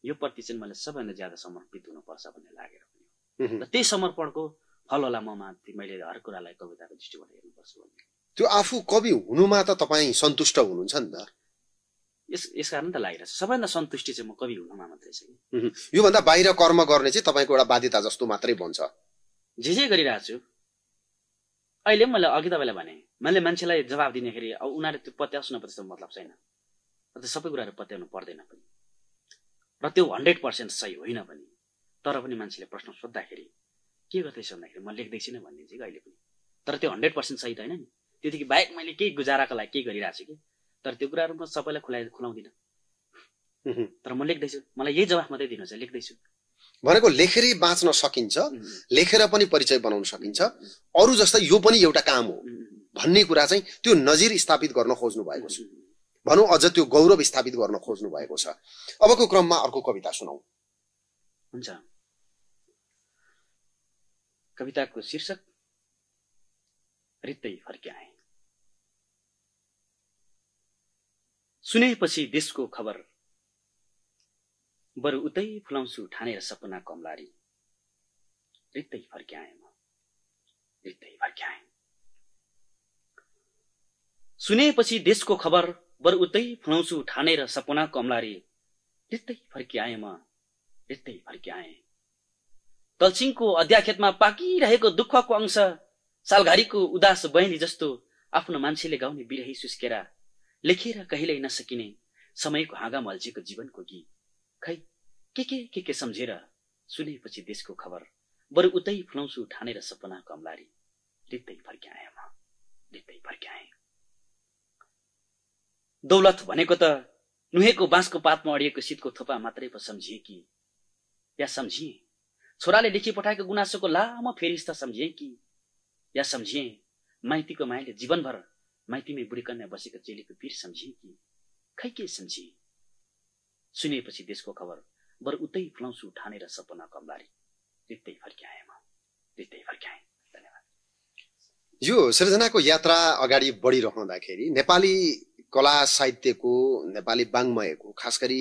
यो प्रति चाहिँ मैले सबैभन्दा ज्यादा समर्पित हुनुपर्छ भन्ने लागेर पनि हो। र त्यही समर्पणको फल होला ममा ती- मैले हर कुरालाई कविताको दृष्टिबाट हेर्नुपर्छ भन्ने।
त्यो आफू कवि हुनुमा त तपाईँ सन्तुष्ट हुनुहुन्छ नि त।
यस यस कारण त लागिरहेछ सबैभन्दा सन्तुष्टि चाहिँ म कवि हुनुमा मात्रै छ कि।
योभन्दा बाहिर कर्म गर्ने चाहिँ तपाईँको एउटा बाध्यता जस्तो मात्रै बन्छ।
जे जे गरिरहेको छु। अहिले मैले अघि तपाईँलाई भने मैले मान्छेलाई जवाब दिँदाखेरि अब उनीहरू त्यो पत्याउँछ नपत्याउँछ मतलब छैन। र त्यो सबै कुराहरू पत्याउनु पर्दैन पनि। र त्यो हन्ड्रेड पर्सेन्ट सही होइन पनि। तर पनि मान्छेले प्रश्न सोद्धाखेरि के गर्दैछ भन्दाखेरि म लेख्दैछु नै भनिदिन्छु कि अहिले पनि। तर त्यो हन्ड्रेड पर्सेन्ट सही त होइन नि। त्योदेखि बाहेक मैले केही गुजाराको लागि केही गरिरहेको छु कि। तर त्यो कुराहरू म सबैलाई खुलाइ खुलाउँदिनँ। तर म लेख्दैछु। मलाई यही जवाफ मात्रै दिनु छ लेख्दैछु।
भनेको लेखेरै बाँच्न सकिन्छ लेखेर पनि परिचय बनाउन सकिन्छ। अरू जस्तै यो पनि एउटा काम हो। भन्ने कुरा चाहिँ त्यो नजिर स्थापित गर्न खोज्नु भएको छ। भनौँ अझ त्यो गौरव स्थापित गर्न खोज्नु भएको छ। अबको क्रममा अर्को कविता सुनाऊ
हुन्छ। कविताको शीर्षक रित्तै फर्क्याए। सुनेपछि देशको खबर। बरु उतै फुलाउँछु ठानेर सपना कमलारी। रित्तै फर्क्याए म। रित्तै फर्क्याए। सुनेपछि देशको खबर बरु उतै फुलाउँछु ठानेर सपना कमलारी। रित्तै फर्क्याए म। रित्तै फर्क्याए। तलसिङको अध्याखेतमा पाकिरहेको दुःखको अंश सालघारीको उदास बहिनी जस्तो आफ्नो मान्छेले गाउने बिरही सुस्केरा। लेखेर कहिल्यै नसकिने समयको हाँगा मल्झेको जीवनको गीत। खै के के के के सम्झेर सुनेपछि देशको खबर? बरु उतै फुलाउँछु ठानेर सपना कमलारी। रित्तै फर्क्याएँ म। रित्तै फर्क्याएँ। दौलत भनेको त नुहेको बाँसको पातमा अडिएको शीतको थोपा मात्रै पो सम्झिए कि? या सम्झिए? छोराले लेखी पठाएको गुनासोको लामो फेरिस्ता सम्झिए कि? या सम्झिए माइतीको मायाले जीवनभर माइतीमै बुढी कन्या बसेको चेलीको पीर सम्झिए कि खै के सम्झिए सुनेपछि देशको खबर बरु उतै फुलाउँछु ठानेर सपना कमलारी रित्तै फर्क्याएँ म। रित्तै फर्क्याएँ। धन्यवाद।
यो सृजनाको यात्रा अगाडि बढिरहँदाखेरि नेपाली कला साहित्यको नेपाली वाङ्मयको खास गरी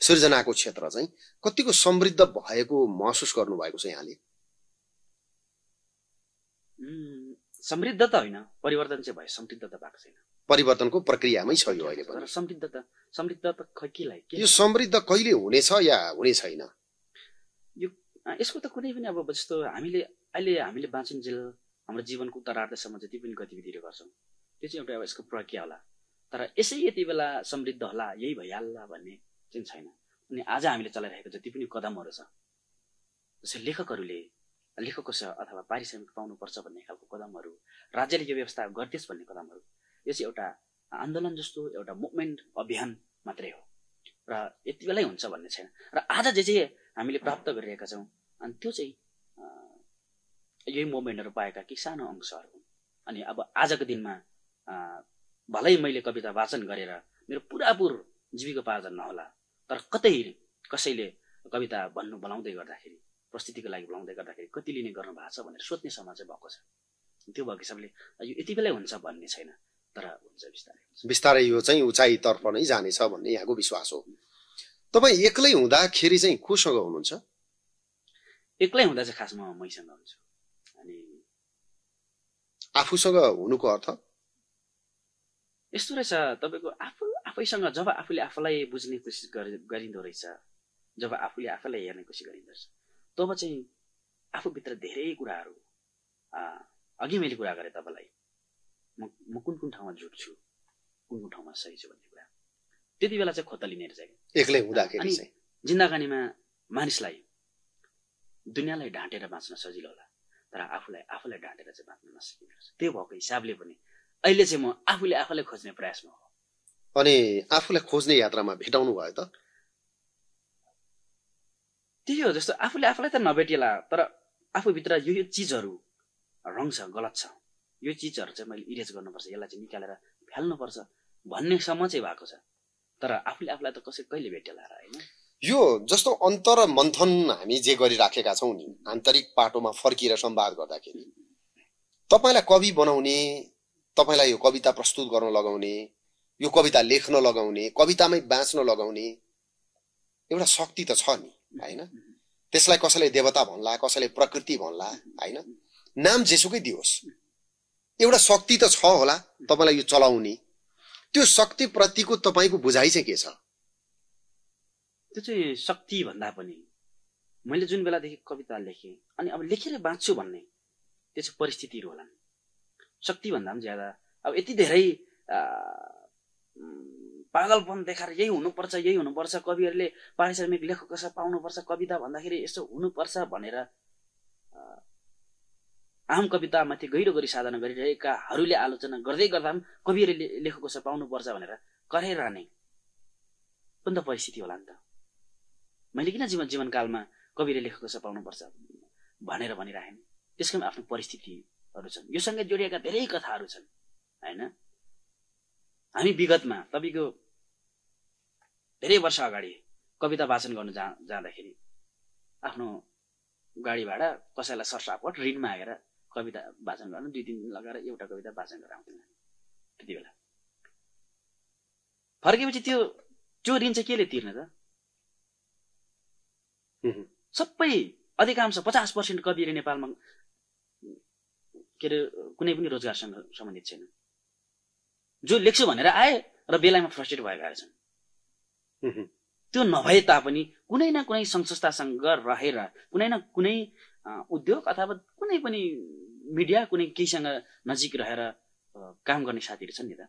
सृजनाको क्षेत्र चाहिँ कतिको समृद्ध भएको महसुस गर्नुभएको छ यहाँले?
समृद्ध त होइन परिवर्तन चाहिँ भयो समृद्ध त भएको छैन।
परिवर्तनको प्रक्रियामै छ यो अहिले पनि।
समृद्ध त समृद्ध त खै केलाई के
यो समृद्ध कहिले हुनेछ या हुने छैन?
अँ, यसको त कुनै पनि अब जस्तो हामीले अहिले हामीले बाँचुन्जेल हाम्रो जीवनको उत्तरार्धसम्म जति पनि गतिविधिहरू गर्छौँ त्यो चाहिँ एउटा यसको प्रक्रिया होला। तर यसै यति बेला समृद्ध होला यही भइहाल्ला भन्ने चाहिँ छैन। अनि आज हामीले चलाइरहेको जति पनि कदमहरू छ जस्तै लेखकहरूले लेखकको छ अथवा पारिश्रमिक पाउनुपर्छ भन्ने खालको कदमहरू राज्यले यो व्यवस्था गरिदियोस् भन्ने कदमहरू यो चाहिँ एउटा आन्दोलन जस्तो एउटा मुभमेन्ट अभियान मात्रै हो। र यति बेलै हुन्छ भन्ने छैन। र आज जे चाहिँ हामीले प्राप्त गरिरहेका छौँ अनि त्यो चाहिँ यही मोमेन्टहरू पाएका केही सानो अंशहरू हुन्। अनि अब आजको दिनमा भलै मैले कविता वाचन गरेर मेरो पुरापुर जीविकोपार्जन नहोला तर कतै कसैले कविता भन्नु बोलाउँदै गर्दाखेरि प्रस्तुतिको लागि बोलाउँदै गर्दाखेरि कति लिने गर्नु भएको छ भनेर सोध्ने समाज चाहिँ भएको छ। त्यो भएको हिसाबले यो यति बेलै हुन्छ भन्ने छैन। तर हुन्छ बिस्तारै
बिस्तारै यो चाहिँ उचाइतर्फ नै जानेछ भन्ने यहाँको विश्वास हो। तपाईँ एक्लै हुँदाखेरि चाहिँ कोसँग हुनुहुन्छ?
एक्लै हुँदा चाहिँ खासमा मैसँग हुन्छु। अनि
आफूसँग हुनुको अर्थ?
यस्तो रहेछ तपाईँको आफू आफैसँग जब आफूले आफूलाई बुझ्ने कोसिस गरि- गरिँदो रहेछ जब आफूले आफूलाई हेर्ने कोसिस गरिँदो रहेछ। तब चाहिँ आफूभित्र धेरै कुराहरू अघि मैले कुरा गरेँ तपाईँलाई। म म कुन कुन ठाउँमा झुट छु कुन कुन ठाउँमा सही छु भन्ने कुरा। त्यति बेला चाहिँ खोतलिने रहेछ क्या
एक्लै हुँदाखेरि
जिन्दगानीमा मानिसलाई दुनियाँलाई ढाँटेर बाँच्न सजिलो होला तर आफूलाई आफूलाई ढाँटेर चाहिँ बाँच्न नसकिने रहेछ त्यो भएको हिसाबले पनि अहिले चाहिँ म आफूले आफूलाई खोज्ने प्रयासमा हो
अनि आफूलाई खोज्ने यात्रामा भेटाउनु भयो त?
त्यही हो जस्तो आफूले आफूलाई त नभेटिएला तर आफूभित्र यो यो चिजहरू रङ छ गलत छ यो चिजहरू चाहिँ मैले इरेज गर्नुपर्छ यसलाई चाहिँ निकालेर फ्याल्नुपर्छ भन्नेसम्म चाहिँ भएको छ। तर आफूले आफूलाई त कसै कहिले भेटेला र होइन?
यो जस्तो अन्तर मन्थन हामी जे गरिराखेका छौँ नि आन्तरिक पाटोमा फर्किएर संवाद गर्दाखेरि तपाईँलाई कवि बनाउने तपाईँलाई यो कविता प्रस्तुत गर्न लगाउने यो कविता लेख्न लगाउने कवितामै बाँच्न लगाउने एउटा शक्ति त छ नि। होइन? त्यसलाई कसैले देवता भन्ला कसैले प्रकृति भन्ला होइन? नाम जेसुकै दियोस्। एउटा शक्ति त छ होला तपाईँलाई यो चलाउने। त्यो शक्तिप्रतिको तपाईँको बुझाइ चाहिँ के छ?
त्यो चाहिँ शक्ति भन्दा पनि मैले जुन बेलादेखि कविता लेखेँ अनि अब लेखेर बाँच्छु भन्ने त्यो चाहिँ परिस्थितिहरू होलान्। शक्ति भन्दा पनि ज्यादा। अब यति धेरै पागलपन देखाएर यही हुनुपर्छ यही हुनुपर्छ कविहरूले पारिश्रमिक लेखक पाउनुपर्छ कविता भन्दाखेरि यसो हुनुपर्छ भनेर आम कवितामाथि गहिरो गरी साधना गरिरहेकाहरूले आलोचना गर्दै गर्दा पनि कविहरूले लेखक कसै पाउनुपर्छ भनेर कराइरहने पनि त परिस्थिति होला नि त। मैले किन जीवन जीवनकालमा कविले लेखक कसै पाउनुपर्छ भनेर भनिराखेँ? त्यसको आफ्नो परिस्थितिहरू छन्। योसँग जोडिएका धेरै कथाहरू छन् होइन? हामी विगतमा तपाईँको धेरै वर्ष अगाडि कविता वाचन गर्नु जा जाँदाखेरि आफ्नो गाडी भाडा कसैलाई सरसापट ऋण मागेर कविता वाचन गर्न दुई तिन दिन लगाएर एउटा कविता वाचन गरेर आउँथ्यौँ त्यति बेला। फर्केपछि त्यो त्यो ऋण चाहिँ केले तिर्ने त? सबै अधिकांश पचास पर्सेन्ट कविहरू नेपालमा के अरे कुनै पनि रोजगारसँग सम्बन्धित छैन। जो लेख्छु भनेर आए र बेलामा फ्रस्ट्रेट भएका छन् त्यो नभए तापनि कुनै न कुनै संस्थासँग रहेर कुनै न कुनै उद्योग अथवा कुनै पनि मिडिया कुनै केहीसँग नजिक रहेर काम गर्ने साथीहरू छन् नि त।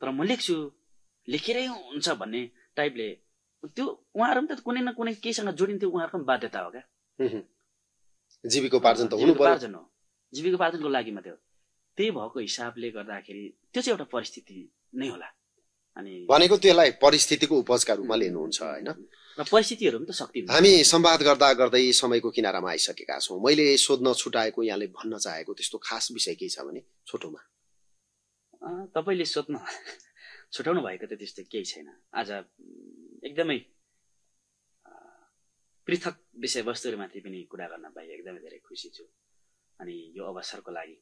तर म लेख्छु लेखेरै हुन्छ भन्ने टाइपले त्यो उहाँहरू पनि त कुनै न कुनै केहीसँग जोडिन्थ्यो उहाँहरूको पनि बाध्यता हो क्या।
जीविकोपार्जन त
जीविकोपार्जन हो। जीविकोपार्जनको लागि मात्रै हो। त्यही भएको हिसाबले गर्दाखेरि त्यो चाहिँ एउटा परिस्थिति नै होला।
अनि भनेको त्यसलाई परिस्थितिको उपजका रूपमा लिनुहुन्छ होइन?
र परिस्थितिहरू पनि त शक्ति
हामी संवाद गर्दा गर्दै समयको किनारामा आइसकेका छौँ। मैले सोध्न छुटाएको यहाँले भन्न चाहेको त्यस्तो खास विषय के छ भने छोटोमा।
तपाईँले सोध्न छुटाउनु भएको त त्यस्तो केही छैन। आज एकदमै पृथक विषयवस्तुहरूमाथि पनि कुरा गर्न पाइ एकदमै धेरै खुसी छु। अनि यो अवसरको लागि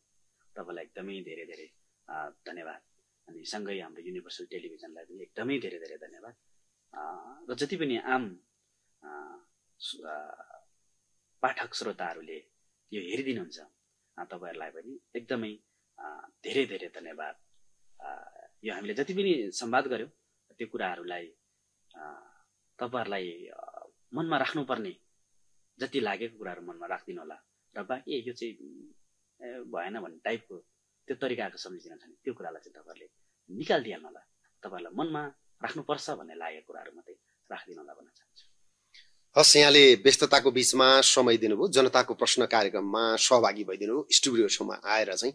तपाईँलाई एकदमै धेरै धेरै धन्यवाद। अनि सँगै हाम्रो युनिभर्सल टेलिभिजनलाई पनि एकदमै धेरै धेरै धन्यवाद। र जति पनि आम पाठक श्रोताहरूले यो हेरिदिनुहुन्छ तपाईँहरूलाई पनि एकदमै धेरै धेरै धन्यवाद। यो हामीले जति पनि संवाद गऱ्यौँ त्यो कुराहरूलाई तपाईँहरूलाई मनमा राख्नुपर्ने जति लागेको कुराहरू मनमा राखिदिनु होला। र बाँकी यो चाहिँ भएन भन्ने टाइपको त्यो तरिकाको सम्झिन छ त्यो कुरालाई चाहिँ तपाईँहरूले निकालिदिइहाल्नु होला। तपाईँहरूलाई मनमा राख्नुपर्छ भन्ने लागेको कुराहरू मात्रै राखिदिनु होला भन्न चाहन्छु।
हस् यहाँले व्यस्तताको बिचमा समय दिनुभयो। जनताको प्रश्न कार्यक्रममा सहभागी भइदिनु स्टुडियो छेउमा आएर चाहिँ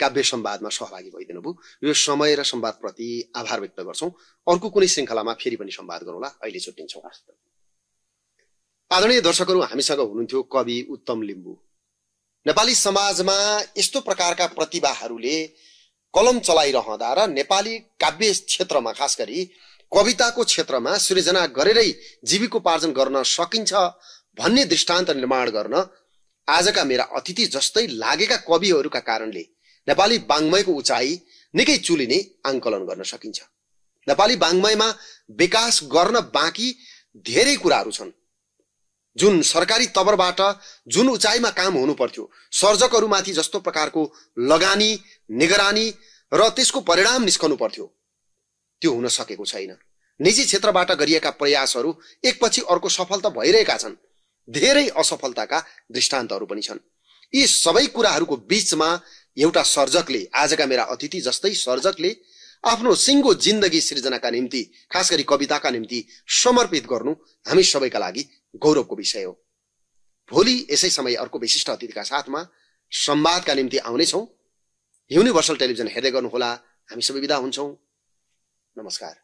काव्य संवादमा सहभागी भइदिनु भयो यो समय र संवादप्रति आभार व्यक्त गर्छौँ। अर्को कुनै श्रृङ्खलामा फेरि पनि संवाद गरौँला। अहिले छुट्टिन्छौँ। आदरणीय दर्शकहरू हामीसँग हुनुहुन्थ्यो कवि उत्तम लिम्बू। नेपाली समाजमा यस्तो प्रकारका प्रतिभाहरूले कलम चलाइरहँदा र नेपाली काव्य क्षेत्रमा खास गरी कविताको क्षेत्रमा सृजना गरेरै जीविकोपार्जन गर्न सकिन्छ भन्ने दृष्टान्त निर्माण गर्न आजका मेरा अतिथि जस्तै लागेका कविहरूका कारणले नेपाली बाङ्मयको उचाइ निकै चुलिने आङ्कलन गर्न सकिन्छ। नेपाली बाङ्मयमा विकास गर्न बाँकी धेरै कुराहरू छन्। जुन सरकारी तवरबाट जुन उचाइमा काम हुनु पर्थ्यो सर्जकहरूमाथि जस्तो प्रकारको लगानी निगरानी र त्यसको परिणाम निस्कनु पर्थ्यो त्यो हुन सकेको छैन। निजी क्षेत्रबाट गरिएका प्रयासहरू एकपछि अर्को सफल त भइरहेका छन्। धेरै असफलताका दृष्टान्तहरू पनि छन्। यी सबै कुराहरूको बिचमा एउटा सर्जकले आजका मेरा अतिथि जस्तै सर्जकले आफ्नो सिङ्गो जिन्दगी सृजनाका निम्ति खास गरी कविताका निम्ति समर्पित गर्नु हामी सबैका लागि गौरवको विषय हो। भोलि यसै समय अर्को विशिष्ट अतिथिका साथमा संवादका निम्ति आउनेछौँ। युनिभर्सल टेलिभिजन हेर्दै गर्नुहोला। हामी सबै विदा हुन्छौँ। नमस्कार।